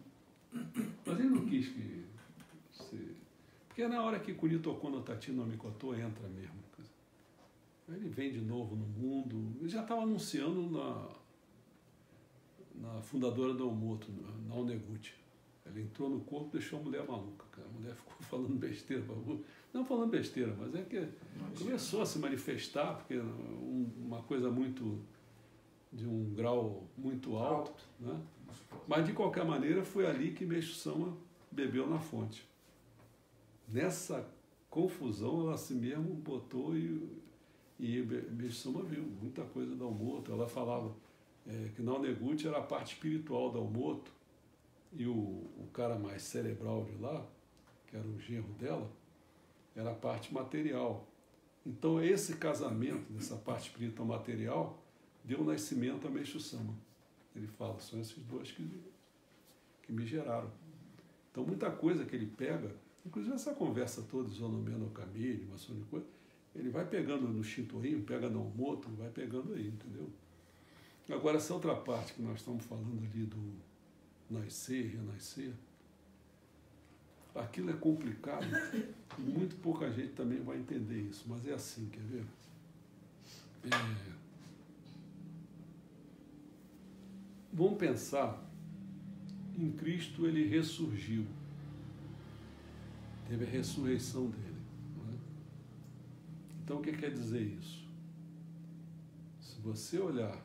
Mas ele não quis que. Porque na hora que tocou no Tati no entra mesmo. Ele vem de novo no mundo. Ele já estava anunciando na, na fundadora do Almoto, na Oneguchi. Ele entrou no corpo e deixou a mulher maluca, cara. A mulher ficou falando besteira. Não falando besteira, mas é que começou a se manifestar, porque uma coisa muito de um grau muito alto, né? Mas de qualquer maneira foi ali que Meixo Sama bebeu na fonte. Nessa confusão ela se mesmo botou e, e Meixo Sama viu muita coisa da Almoto. Ela falava é, que na Oneguchi era a parte espiritual da Almoto e o, o cara mais cerebral de lá, que era o genro dela, era a parte material. Então esse casamento, dessa parte espiritual material, deu nascimento a Meixo Sama. Ele fala, são esses dois que, que me geraram. Então muita coisa que ele pega, inclusive essa conversa toda, Zonomia no Kami, maçônica coisa, ele vai pegando no Shintoísmo, pega no Moto, vai pegando aí, entendeu? Agora, essa outra parte que nós estamos falando ali do nascer, renascer, aquilo é complicado, muito pouca gente também vai entender isso, mas é assim, quer ver? É, Vamos pensar, em Cristo ele ressurgiu. Teve a ressurreição dele. É? Então o que quer dizer isso? Se você olhar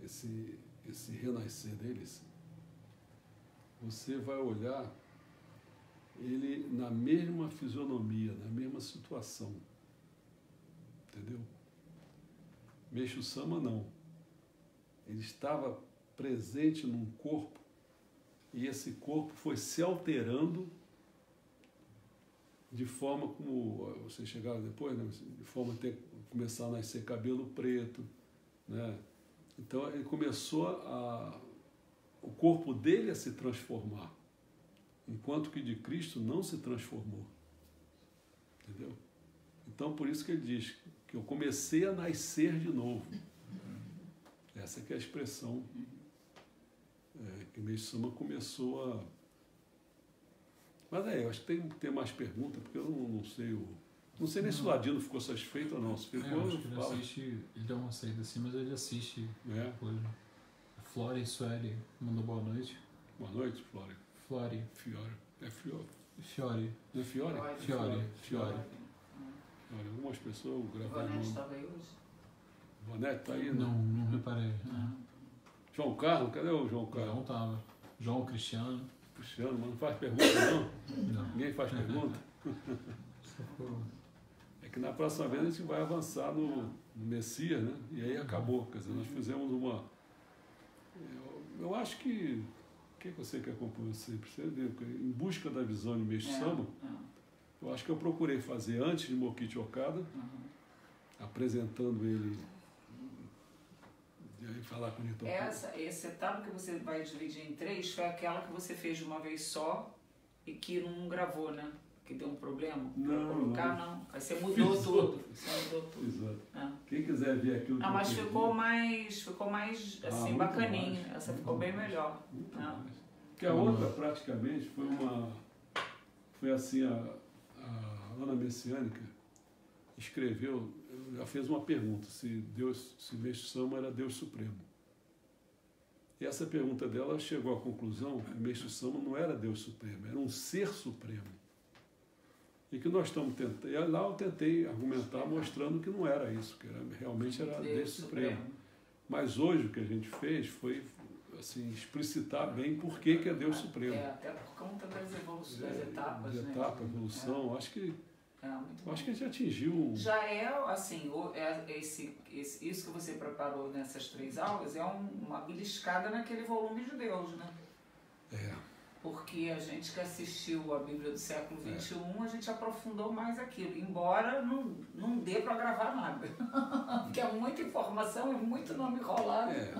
esse, esse renascer deles, você vai olhar ele na mesma fisionomia, na mesma situação. Entendeu? Meixo Sama não. Ele estava presente num corpo e esse corpo foi se alterando de forma como vocês chegaram depois, né? de forma a ter, começar a nascer cabelo preto, né? Então ele começou a o corpo dele a se transformar, enquanto que de Cristo não se transformou. Entendeu? Então por isso que ele diz que eu comecei a nascer de novo. Essa que é a expressão é, que Sama começou a. Mas é, eu acho que tem, tem mais perguntas, porque eu não, não sei o. Não sei nem não. se o Ladino ficou satisfeito ou não. Se ficou, é, eu acho que ele assiste, ele deu uma saída assim, mas ele assiste é. depois. Flori Sueli mandou boa noite. Boa noite, Flori. Flori. Fiore. É Fiore. Fiore. Não é Fiore? Fiore. Fiore. Fiore. Algumas pessoas gravaram. O Bonete estava aí hoje? O Bonete está aí? Não, não reparei. Não. João Carlos, cadê o João Carlos? João tava. João Cristiano. Cristiano, mas não faz pergunta não? Não. Ninguém faz pergunta? é que na próxima vez a gente vai avançar no, no Messias, né? E aí acabou. Quer dizer, nós fizemos uma. Eu, eu acho que. O que você quer compor você? Em busca da visão de Mestre É, Sama, é. eu acho que eu procurei fazer antes de Mokichi Okada, Uhum. apresentando ele. E falar com o Nito. Essa, essa etapa que você vai dividir em três foi aquela que você fez de uma vez só e que não gravou, né? Que deu um problema Não, colocar, não. não. Aí você mudou Fiz tudo. outro. Você mudou tudo. Exato. É. Quem quiser ver aquilo que Ah, mas ficou mais, ficou mais Ah, assim, muito bacaninha. mais, Essa ficou bem mais. melhor. Muito Ah. mais. Porque a outra, praticamente, foi uma. Foi assim, a, a Ana Messiânica escreveu, já fez uma pergunta, se Deus, se Meixo Sama era Deus Supremo. E essa pergunta dela chegou à conclusão que Meixo Sama não era Deus Supremo, era um ser supremo. E que nós estamos tentando. E lá eu tentei argumentar mostrando que não era isso, que era, realmente era Deus, Supremo. Mas hoje o que a gente fez foi assim, explicitar bem por que, que é Deus Supremo. É, até por conta das evoluções, das É, etapas, de né? etapa, evolução. Acho que É, é bom. acho que a gente atingiu. Já é, assim, é esse, esse- isso que você preparou nessas três aulas é um- uma beliscada naquele volume de Deus, né? É, Porque a gente que assistiu a Bíblia do século É. XXI, a gente aprofundou mais aquilo, embora não, não dê para gravar nada. Porque é muita informação, é muito nome enrolado. é.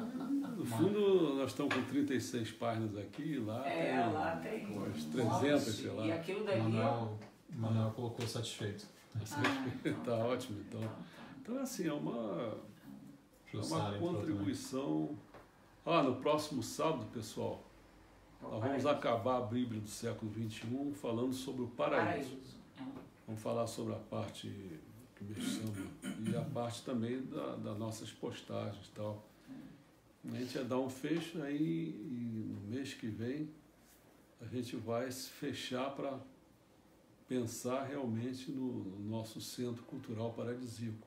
No fundo, nós estamos com 36 páginas aqui, lá É, tem lá tem umas um 300, monte. sei lá. E aquilo dali, ó. Manuel, o Manuel colocou satisfeito. Ah, então tá ótimo, então. Então, assim, é uma, é uma contribuição. Ah, no próximo sábado, pessoal, nós vamos acabar a Bíblia do século XXI falando sobre o paraíso. Vamos falar sobre a parte que me chama e a parte também da, das nossas postagens e tal. A gente ia dar um fecho aí e no mês que vem a gente vai se fechar para pensar realmente no, no nosso centro cultural paradisíaco.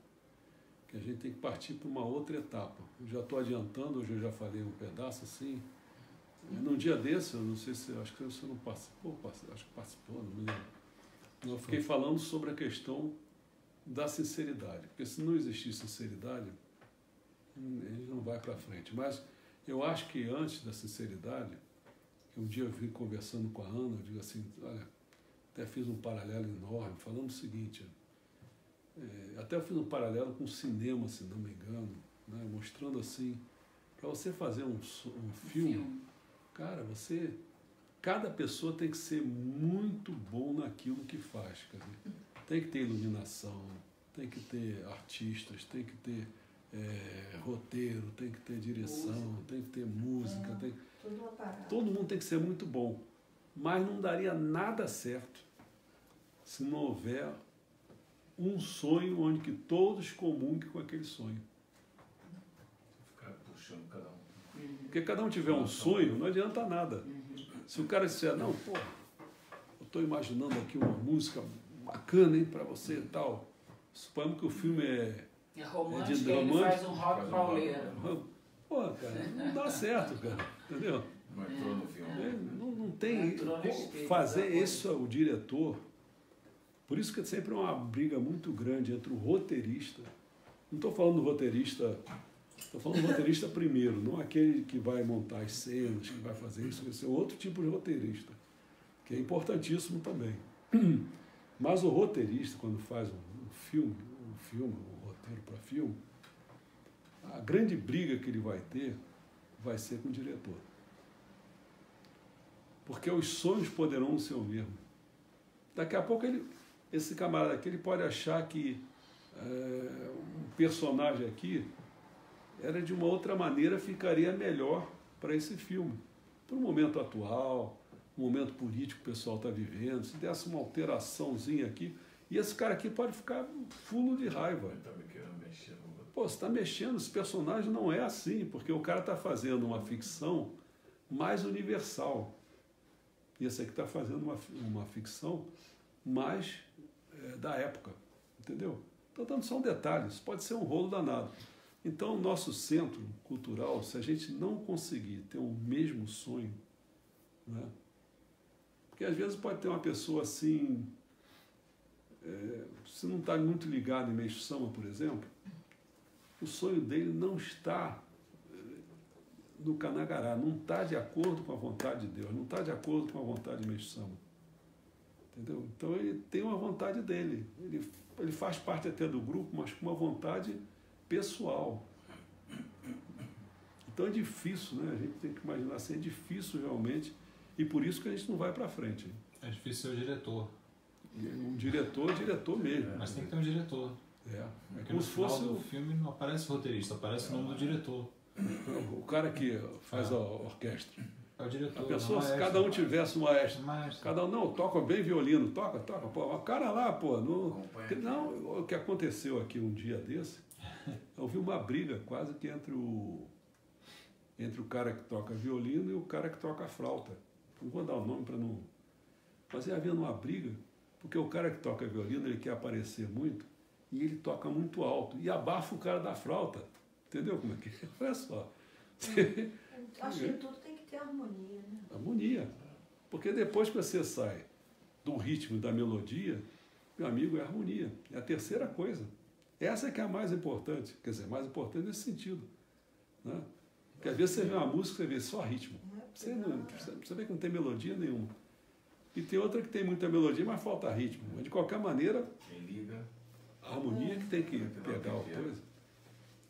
Que a gente tem que partir para uma outra etapa. Eu já estou adiantando, hoje eu já falei um pedaço assim. Num dia desse, eu não sei se, acho que você não participou, acho que participou, não me lembro. Eu fiquei falando sobre a questão da sinceridade, porque se não existir sinceridade, hum, a gente não vai para frente. Mas eu acho que antes da sinceridade, um dia eu vim conversando com a Ana, eu digo assim, olha, até fiz um paralelo enorme, falando o seguinte, é, até eu fiz um paralelo com o cinema, se não me engano, né, mostrando assim, para você fazer um, um filme, filme, cara, você, cada pessoa tem que ser muito bom naquilo que faz, tem que ter iluminação, tem que ter artistas, tem que ter é, roteiro, tem que ter direção, música. tem que ter música, é, tem... todo mundo tem que ser muito bom. Mas não daria nada certo se não houver um sonho onde que todos comunguem com aquele sonho. Ficar puxando cada um. Porque cada um tiver um sonho, não adianta nada. Se o cara disser, não, pô, eu estou imaginando aqui uma música bacana, hein, para você e tal. Suponhamos que o filme é. É romântico, é de ele faz um rock pauleiro. Pô, cara, não dá certo, cara. Entendeu? Não entrou no filme. É, não tem. Não fazer isso o diretor. Por isso que é sempre uma briga muito grande entre o roteirista. Não estou falando do roteirista. Estou falando do roteirista primeiro, não aquele que vai montar as cenas, que vai fazer isso. Esse é outro tipo de roteirista, que é importantíssimo também. Mas o roteirista, quando faz um, filme, um filme, um roteiro para filme, a grande briga que ele vai ter vai ser com o diretor. Porque os sonhos poderão ser o mesmo. Daqui a pouco ele, esse camarada aqui ele pode achar que é, um personagem aqui era de uma outra maneira ficaria melhor para esse filme. Para o momento atual, o momento político que o pessoal está vivendo, se desse uma alteraçãozinha aqui, e esse cara aqui pode ficar fulo de raiva. Tá Pô, você está mexendo, esse personagem não é assim, porque o cara está fazendo uma ficção mais universal. E esse aqui está fazendo uma, uma ficção mais é, da época, entendeu? Estou dando só um detalhe, isso pode ser um rolo danado. Então, o nosso centro cultural, se a gente não conseguir ter o mesmo sonho, né? porque às vezes pode ter uma pessoa assim, é, se não está muito ligado em Meixo Sama, por exemplo, o sonho dele não está é, no Canagará, não está de acordo com a vontade de Deus, não está de acordo com a vontade de Meixo Sama. Entendeu? Então ele tem uma vontade dele. Ele, ele faz parte até do grupo, mas com uma vontade pessoal. Então é difícil, né? A gente tem que imaginar assim, é difícil realmente. E por isso que a gente não vai para frente. É difícil ser o diretor. Um diretor é diretor mesmo. Mas tem que ter um diretor. É. É como se fosse o filme não aparece roteirista, aparece o nome do diretor. O cara que faz é. a orquestra. É o diretor. A pessoa, se cada um tivesse um maestro, maestro. cada um, não, toca bem violino, toca, toca, pô, o cara lá, pô, no, que, não, o que aconteceu aqui um dia desse, eu vi uma briga quase que entre o, entre o cara que toca violino e o cara que toca flauta. Não vou dar o nome para não... Mas ia havendo uma briga, porque o cara que toca violino, ele quer aparecer muito, e ele toca muito alto, e abafa o cara da flauta. Entendeu como é que é? Olha só. Acho que tudo tem ter harmonia, né? Harmonia. Porque depois que você sai do ritmo da melodia, meu amigo, é harmonia. É a terceira coisa. Essa é que é a mais importante. Quer dizer, mais importante nesse sentido. Né? Porque às vezes você vê uma música, você vê só ritmo. É você, não, você vê que não tem melodia nenhuma. E tem outra que tem muita melodia, mas falta ritmo. Mas de qualquer maneira, a harmonia que tem que pegar a coisa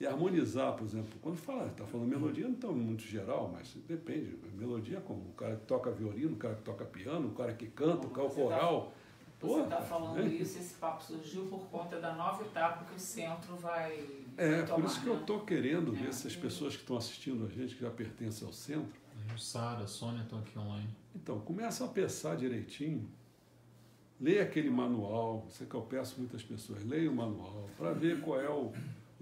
e harmonizar, por exemplo. Quando fala, está falando melodia, não está muito geral, mas depende. Melodia é como o cara que toca violino, o cara que toca piano, o cara que canta, o cara tá coral. Você está falando é. isso, esse papo surgiu por conta da nova etapa que o centro vai. É, vai tomar, por isso que né? eu estou querendo ver é. se as pessoas que estão assistindo a gente, que já pertencem ao centro. O Sara, a Sônia estão aqui online. Então, começam a pensar direitinho leia aquele manual. Isso é que eu peço muitas pessoas. Leia o manual para ver qual é o,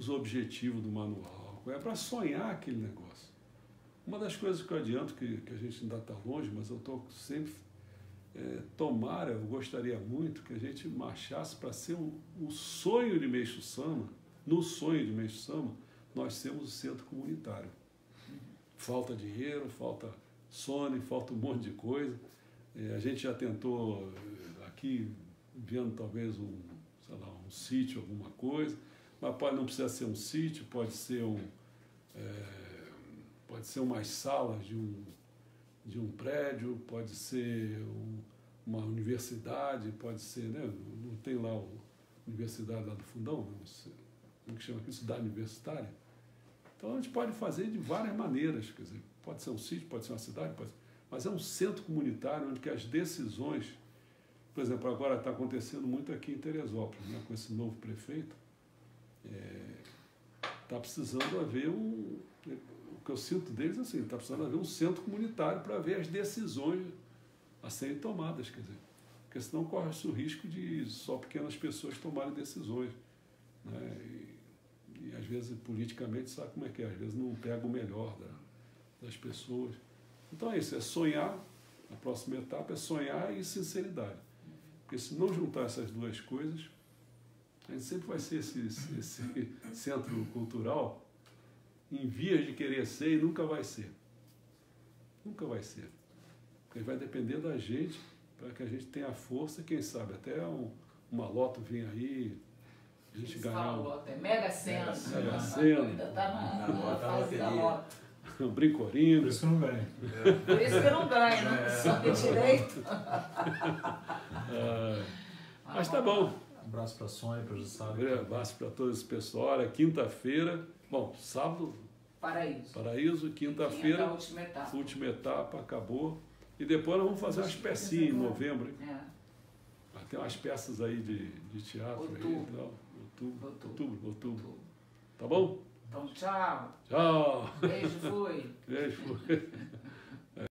os objetivos do manual. É para sonhar aquele negócio. Uma das coisas que eu adianto, que, que a gente ainda está longe, mas eu estou sempre. É, tomara, eu gostaria muito que a gente marchasse para ser o um, um sonho de Meixo Sama. No sonho de Meixo Sama, nós temos o centro comunitário. Falta dinheiro, falta Sony, falta um monte de coisa. É, a gente já tentou eh, aqui, vendo talvez um, sei lá, um sítio, alguma coisa, mas pode, não precisa ser um sítio, pode ser um. É, pode ser umas salas de um, de um prédio, pode ser um, uma universidade, pode ser, né? Não tem lá a universidade lá do fundão, não sei, como que chama aqui, cidade universitária. Então a gente pode fazer de várias maneiras, quer dizer, pode ser um sítio, pode ser uma cidade, ser, mas é um centro comunitário onde que as decisões, por exemplo, agora está acontecendo muito aqui em Teresópolis, né, com esse novo prefeito, está é, tá precisando haver um, o que eu sinto deles é assim, está precisando haver um centro comunitário para ver as decisões a serem tomadas, quer dizer, porque senão corre-se o risco de só pequenas pessoas tomarem decisões. Né? E, e, às vezes politicamente sabe como é que é, às vezes não pega o melhor da, das pessoas. Então é isso, é sonhar, a próxima etapa é sonhar e sinceridade. Porque se não juntar essas duas coisas, a gente sempre vai ser esse, esse centro cultural em vias de querer ser e nunca vai ser. Nunca vai ser. Porque vai depender da gente para que a gente tenha força, quem sabe até um, uma loto vir aí, a gente Eles ganhar. falam Um, loto, é Mega Sena. Mega Sena. Ainda está na, Na fase da loto. um Por isso que eu não ganho. Por isso que eu não ganho, não sabe direito. Ah, mas tá bom. Abraço pra Sônia, pra Um Jussara. grande abraço para todo esse pessoal. Olha, quinta-feira, bom, sábado, Paraíso. paraíso, Quinta, quinta-feira, última etapa. última etapa, acabou. E depois nós vamos fazer umas pecinhas em novembro. É. Vai ter umas peças aí de, de teatro aí. Outubro. Então, outubro, Outubro. outubro, outubro. Tá bom? Então, tchau. Tchau. Beijo, fui. Beijo.